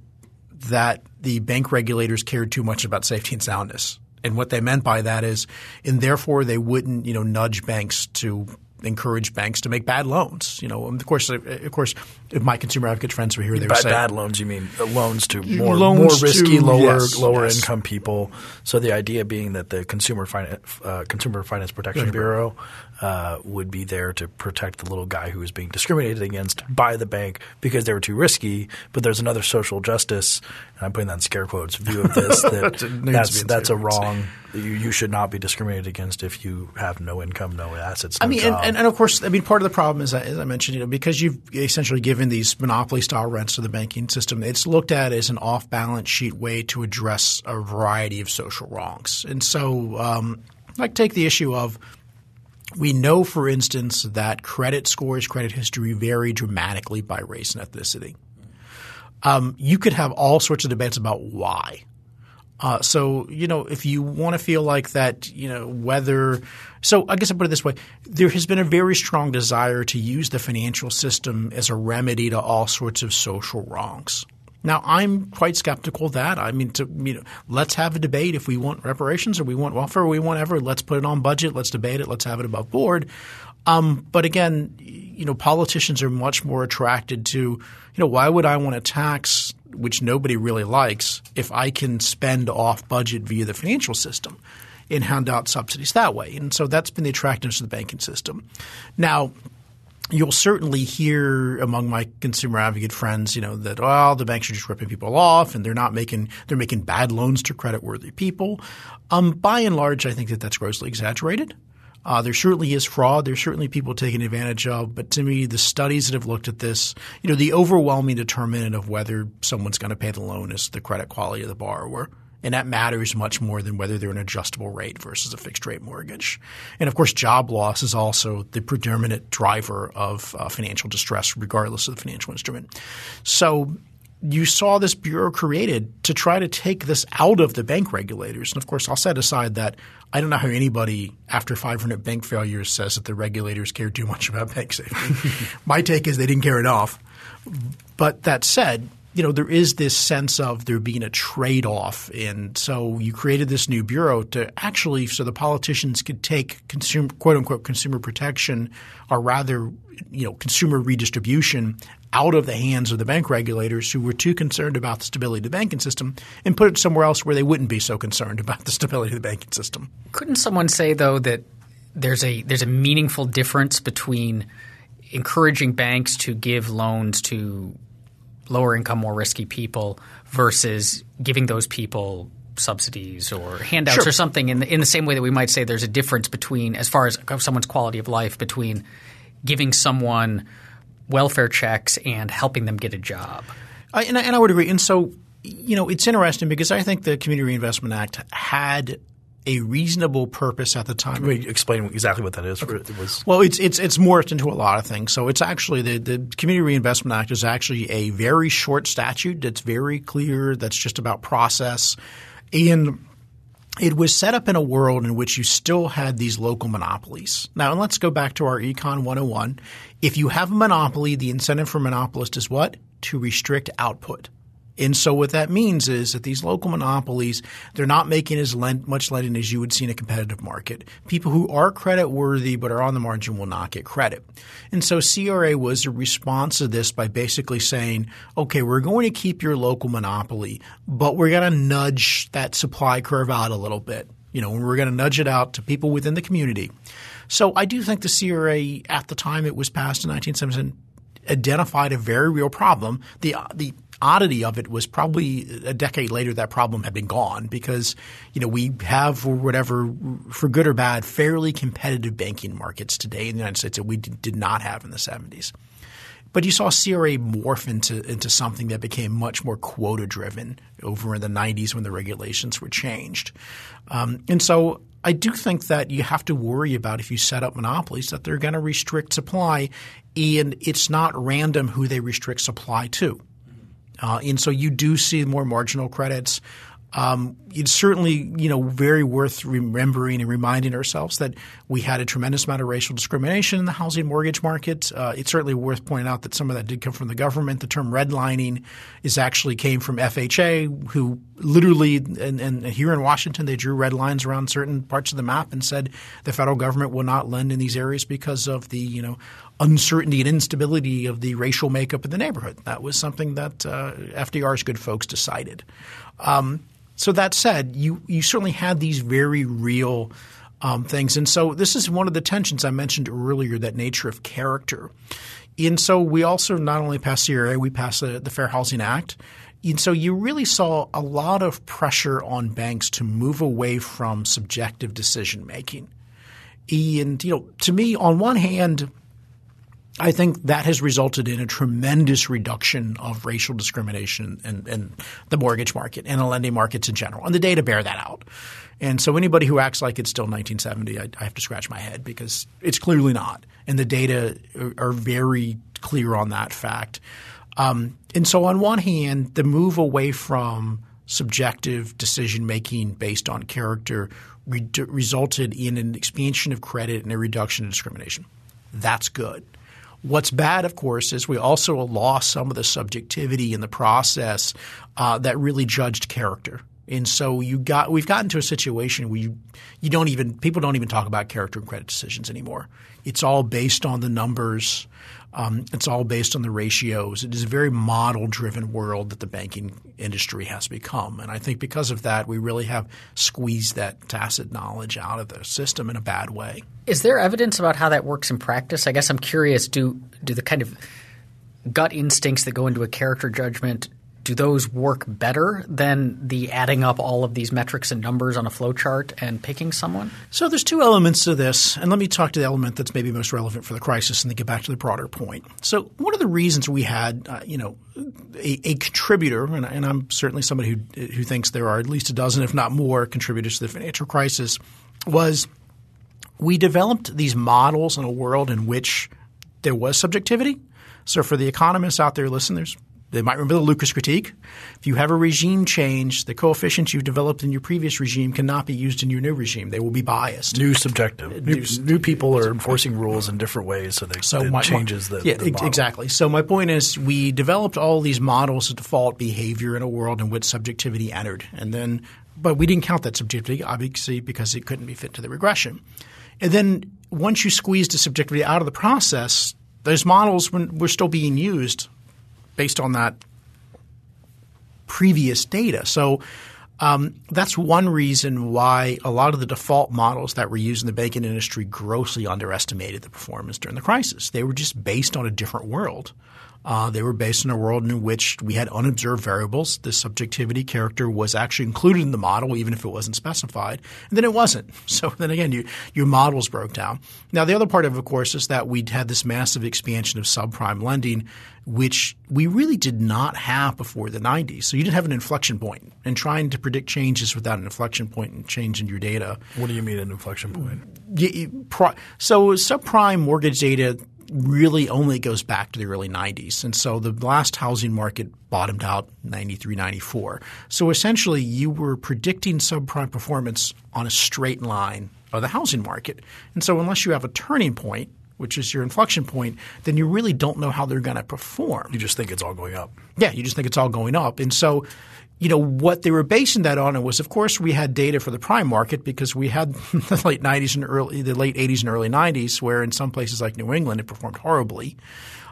that the bank regulators cared too much about safety and soundness. And what they meant by that is, and therefore they wouldn't, you know, nudge banks to encourage banks to make bad loans. You know, of course, of course, my consumer advocate friends were here, they By would say bad loans, you mean loans to more Loans more risky, to- lower yes, lower yes. income people. So the idea being that the consumer finance uh, consumer finance protection bureau uh, would be there to protect the little guy who is being discriminated against by the bank because they were too risky. But there's another social justice, and I'm putting that in scare quotes, view of this *laughs* that It needs to be that's that's a wrong. You, you should not be discriminated against if you have no income, no assets. No I mean, and, and, and of course, I mean, part of the problem is, that, as I mentioned, you know, because you've essentially given these monopoly style rents to the banking system, it's looked at as an off balance sheet way to address a variety of social wrongs. And so, um, like, take the issue of we know, for instance, that credit scores, credit history vary dramatically by race and ethnicity. Um, you could have all sorts of debates about why. Uh, so you know, if you want to feel like that, you know, whether so, I guess I put it this way: there has been a very strong desire to use the financial system as a remedy to all sorts of social wrongs. Now, I'm quite skeptical of that. I mean, to, you know, let's have a debate if we want reparations or we want welfare or we want ever. Let's put it on budget. Let's debate it. Let's have it above board. Um, but again, you know, politicians are much more attracted to, you know, why would I want to tax, which nobody really likes, if I can spend off budget via the financial system and hand out subsidies that way? And so that's been the attractiveness of the banking system. Now, you'll certainly hear among my consumer advocate friends, you know, that well, the banks are just ripping people off and they're not making they're making bad loans to credit worthy people. Um, by and large, I think that that's grossly exaggerated. Uh, there certainly is fraud. There's certainly people taking advantage of. But to me, the studies that have looked at this, you know, the overwhelming determinant of whether someone's going to pay the loan is the credit quality of the borrower. And that matters much more than whether they're an adjustable rate versus a fixed rate mortgage. And of course, job loss is also the predominant driver of uh, financial distress, regardless of the financial instrument. So you saw this bureau created to try to take this out of the bank regulators. And of course, I'll set aside that I don't know how anybody after 500 bank failures says that the regulators care too much about bank safety. *laughs* My take is they didn't care enough. But that said, you know, there is this sense of there being a trade-off. And so you created this new bureau to actually so the politicians could take consumer quote unquote consumer protection or rather, you know, consumer redistribution out of the hands of the bank regulators who were too concerned about the stability of the banking system and put it somewhere else where they wouldn't be so concerned about the stability of the banking system. Couldn't someone say though that there's a there's a meaningful difference between encouraging banks to give loans to lower income, more risky people versus giving those people subsidies or handouts Sure. or something in the, in the same way that we might say there's a difference between as far as someone's quality of life between giving someone welfare checks and helping them get a job. I, and, I, and I would agree. And so, you know, it's interesting because I think the Community Reinvestment Act had a reasonable purpose at the time. Wait, explain exactly what that is. It was Well, it's it's it's morphed into a lot of things. So it's actually the the Community Reinvestment Act is actually a very short statute that's very clear. That's just about process, and it was set up in a world in which you still had these local monopolies. Now, let's go back to our Econ 101. If you have a monopoly, the incentive for monopolist is what? To restrict output. And so what that means is that these local monopolies, they're not making as lend, much lending as you would see in a competitive market. People who are credit worthy but are on the margin will not get credit. And so CRA was a response to this by basically saying, okay, we're going to keep your local monopoly, but we're going to nudge that supply curve out a little bit. You know, we're going to nudge it out to people within the community. So I do think the CRA at the time it was passed in 1977 identified a very real problem. The the oddity of it was probably a decade later that problem had been gone because you know we have for whatever for good or bad fairly competitive banking markets today in the United States that we did not have in the 70s. But you saw CRA morph into into something that became much more quota driven over in the 90s when the regulations were changed. Um, and so I do think that you have to worry about if you set up monopolies that they're going to restrict supply, and it's not random who they restrict supply to. Uh, and so you do see more marginal credits. Um, it's certainly, you know, very worth remembering and reminding ourselves that we had a tremendous amount of racial discrimination in the housing mortgage market. Uh, it's certainly worth pointing out that some of that did come from the government. The term redlining is actually came from FHA, who literally, and, and here in Washington, they drew red lines around certain parts of the map and said the federal government will not lend in these areas because of the, you know, uncertainty and instability of the racial makeup of the neighborhood. That was something that uh, FDR's good folks decided. Um, so that said, you you certainly had these very real um, things, and so this is one of the tensions I mentioned earlier. That nature of character, and so we also not only passed CRA, we passed the, the Fair Housing Act. And so you really saw a lot of pressure on banks to move away from subjective decision making. And you know, to me, on one hand, I think that has resulted in a tremendous reduction of racial discrimination in, in, the mortgage market and the lending markets in general. And the data bear that out. And so anybody who acts like it's still 1970, I, I have to scratch my head because it's clearly not. And the data are, very clear on that fact. Um, and so on one hand, the move away from subjective decision making based on character re- resulted in an expansion of credit and a reduction in discrimination. That's good. What's bad, of course, is we also lost some of the subjectivity in the process uh, that really judged character. And so you got we've gotten to a situation where you you don't even people don't even talk about character and credit decisions anymore. It's all based on the numbers. Um, it's all based on the ratios. It is a very model driven world that the banking industry has become. And I think because of that, we really have squeezed that tacit knowledge out of the system in a bad way. Is there evidence about how that works in practice? I guess I'm curious do, do the kind of gut instincts that go into a character judgment do those work better than the adding up all of these metrics and numbers on a flowchart and picking someone? So there's two elements to this, and let me talk to the element that's maybe most relevant for the crisis, and then get back to the broader point. So one of the reasons we had, uh, you know, a, a contributor, and, and, I'm certainly somebody who who thinks there are at least a dozen, if not more, contributors to the financial crisis, was we developed these models in a world in which there was subjectivity. So for the economists out there, listen, there's they might remember the Lucas critique. If you have a regime change, the coefficients you've developed in your previous regime cannot be used in your new regime. They will be biased. New subjective. Uh, new, new people are enforcing rules in different ways, so they so my, changes the, yeah, the model. exactly. So my point is, we developed all these models of default behavior in a world in which subjectivity entered, and then, but we didn't count that subjectivity obviously because it couldn't be fit to the regression. And then once you squeezed the subjectivity out of the process, those models were still being used based on that previous data. So um, that's one reason why a lot of the default models that were used in the banking industry grossly underestimated the performance during the crisis. They were just based on a different world. Uh, they were based in a world in which we had unobserved variables. The subjectivity character was actually included in the model, even if it wasn't specified. And then it wasn't. *laughs* So then again, you, your models broke down. Now, the other part of of course, is that we'd had this massive expansion of subprime lending, which we really did not have before the 90s. So you didn't have an inflection point. And trying to predict changes without an inflection point and change in your data. What do you mean an inflection point? So subprime mortgage data – really only goes back to the early 90s. And so the last housing market bottomed out 93, 94. So essentially you were predicting subprime performance on a straight line of the housing market. And so unless you have a turning point, which is your inflection point, then you really don't know how they're going to perform. You just think it's all going up. Yeah, you just think it's all going up. And so you know, what they were basing that on was, of course, we had data for the prime market because we had *laughs* the late 90s and early, the late 80s and early 90s, where in some places like New England it performed horribly.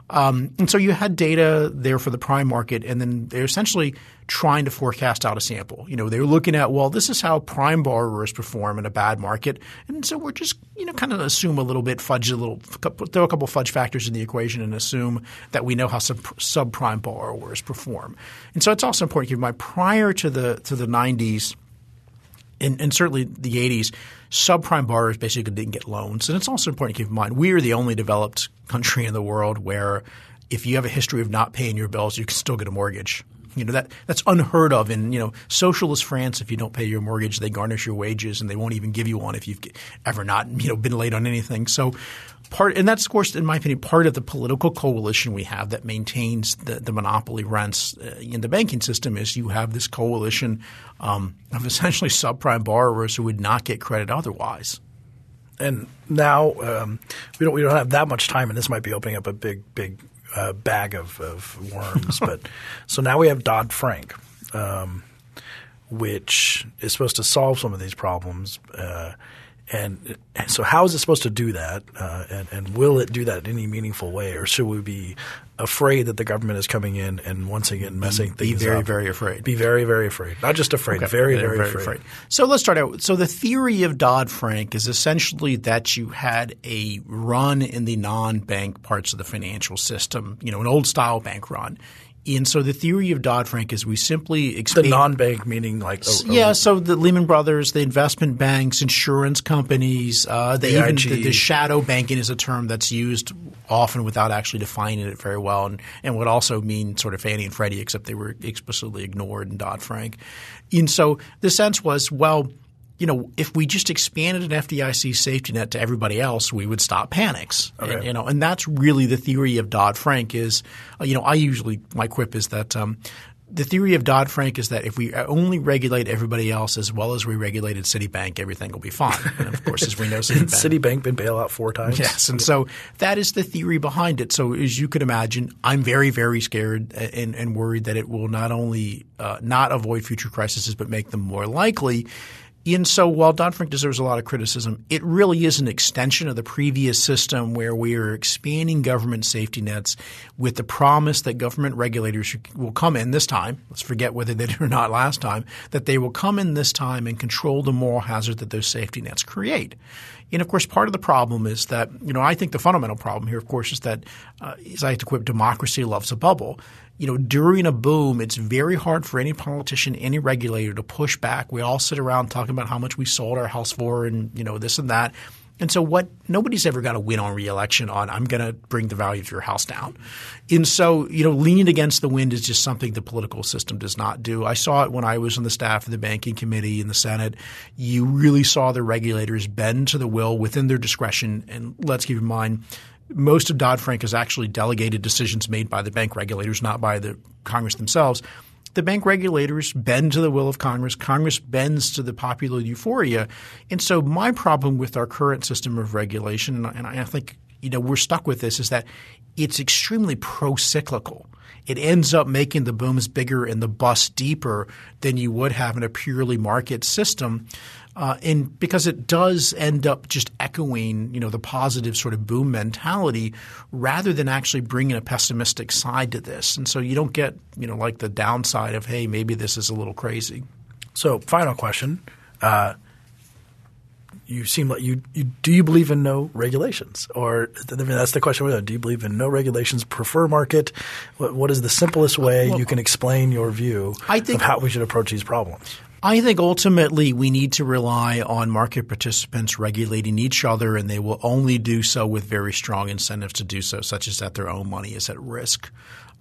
Um, and so you had data there for the prime market, and then they're essentially trying to forecast out a sample. You know, they were looking at, well, this is how prime borrowers perform in a bad market, and so we're just you know kind of assume a little bit, fudge a little, throw a couple fudge factors in the equation, and assume that we know how sub, subprime borrowers perform. And so it's also important to keep in mind prior to the to the 90s and, and, certainly the 80s, subprime borrowers basically didn't get loans. And it's also important to keep in mind we are the only developed country in the world where if you have a history of not paying your bills, you can still get a mortgage. You know that that's unheard of in you know socialist France. If you don't pay your mortgage, they garnish your wages and they won't even give you one if you've ever not you know been late on anything. So part, and that's of course, in my opinion, part of the political coalition we have that maintains the, the monopoly rents uh, in the banking system. Is you have this coalition um, of essentially subprime borrowers who would not get credit otherwise. And now um, we don't we don't have that much time, and this might be opening up a big big uh, bag of, of worms. *laughs* but so now we have Dodd Frank. Um, which is supposed to solve some of these problems. Uh, and, and, so, how is it supposed to do that? Uh, and, and, will it do that in any meaningful way, or should we be afraid that the government is coming in and once again messing be, things be very, up? very afraid. Be very, very afraid. Not just afraid, okay. very, very, very, afraid. afraid. So let's start out. So the theory of Dodd Frank is essentially that you had a run in the non-bank parts of the financial system, you know, an old style bank run. And so the theory of Dodd Frank is we simply expand the non-bank meaning like yeah. So the Lehman Brothers, the investment banks, insurance companies, uh, the, even the, the, shadow banking is a term that's used often without actually defining it very well, and, and would also mean sort of Fannie and Freddie, except they were explicitly ignored in Dodd Frank. And so the sense was well you know, if we just expanded an FDIC safety net to everybody else, we would stop panics. Okay. And, you know, and that's really the theory of Dodd Frank. Is uh, you know, I usually my quip is that um, the theory of Dodd Frank is that if we only regulate everybody else as well as we regulated Citibank, everything will be fine. And of course, as we know, *laughs* Citibank, Citibank been bailed out four times. Yes, and so that is the theory behind it. So as you could imagine, I'm very, very scared and, and worried that it will not only uh, not avoid future crises, but make them more likely. And so while Dodd-Frank deserves a lot of criticism, it really is an extension of the previous system where we are expanding government safety nets with the promise that government regulators will come in this time. Let's forget whether they did or not last time, that they will come in this time and control the moral hazard that those safety nets create. And of course, part of the problem is that, you know, I think the fundamental problem here, of course, is that, uh, as I have to quip, democracy loves a bubble you know, during a boom, it's very hard for any politician, any regulator to push back. We all sit around talking about how much we sold our house for and, you know, this and that. And so what nobody's ever got to win on reelection on I'm going to bring the value of your house down. And so, you know, leaning against the wind is just something the political system does not do. I saw it when I was on the staff of the banking committee in the Senate. You really saw the regulators bend to the will within their discretion. And let's keep in mind most of Dodd Frank is actually delegated decisions made by the bank regulators, not by the Congress themselves. The bank regulators bend to the will of Congress. Congress bends to the popular euphoria. And so my problem with our current system of regulation, and I think you know we're stuck with this, is that it's extremely pro-cyclical. It ends up making the booms bigger and the busts deeper than you would have in a purely market system. Uh, and because it does end up just echoing, you know, the positive sort of boom mentality rather than actually bringing a pessimistic side to this. And so you don't get, you know, like the downside of, hey, maybe this is a little crazy. So, final question. Uh, you seem like you, you do you believe in no regulations or I mean, that's the question do you believe in no regulations prefer market what, what is the simplest way well, you can explain your view I think, of how we should approach these problems I think ultimately we need to rely on market participants regulating each other, and they will only do so with very strong incentives to do so, such as that their own money is at risk.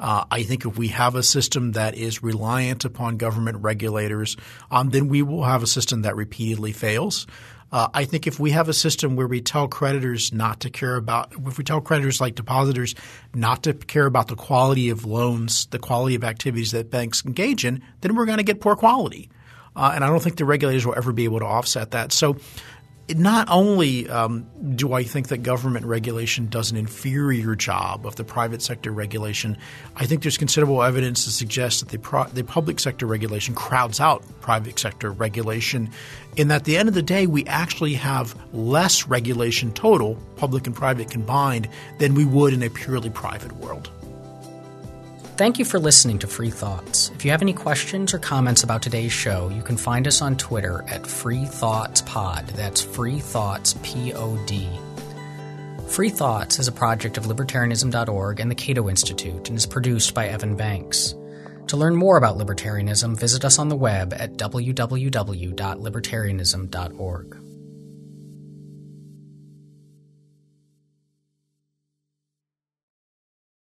Uh, I think if we have a system that is reliant upon government regulators, um, then we will have a system that repeatedly fails. Uh, I think if we have a system where we tell creditors not to care about, if we tell creditors like depositors not to care about the quality of loans, the quality of activities that banks engage in, then we're going to get poor quality. Uh, and I don't think the regulators will ever be able to offset that. So not only um, do I think that government regulation does an inferior job of the private sector regulation, I think there's considerable evidence to suggest that the, pro- the public sector regulation crowds out private sector regulation, in that at the end of the day, we actually have less regulation total, public and private combined, than we would in a purely private world. Thank you for listening to Free Thoughts. If you have any questions or comments about today's show, you can find us on Twitter at Free Thoughts Pod. That's Free Thoughts P O D. Free Thoughts is a project of libertarianism.org and the Cato Institute and is produced by Evan Banks. To learn more about libertarianism, visit us on the web at www.libertarianism.org.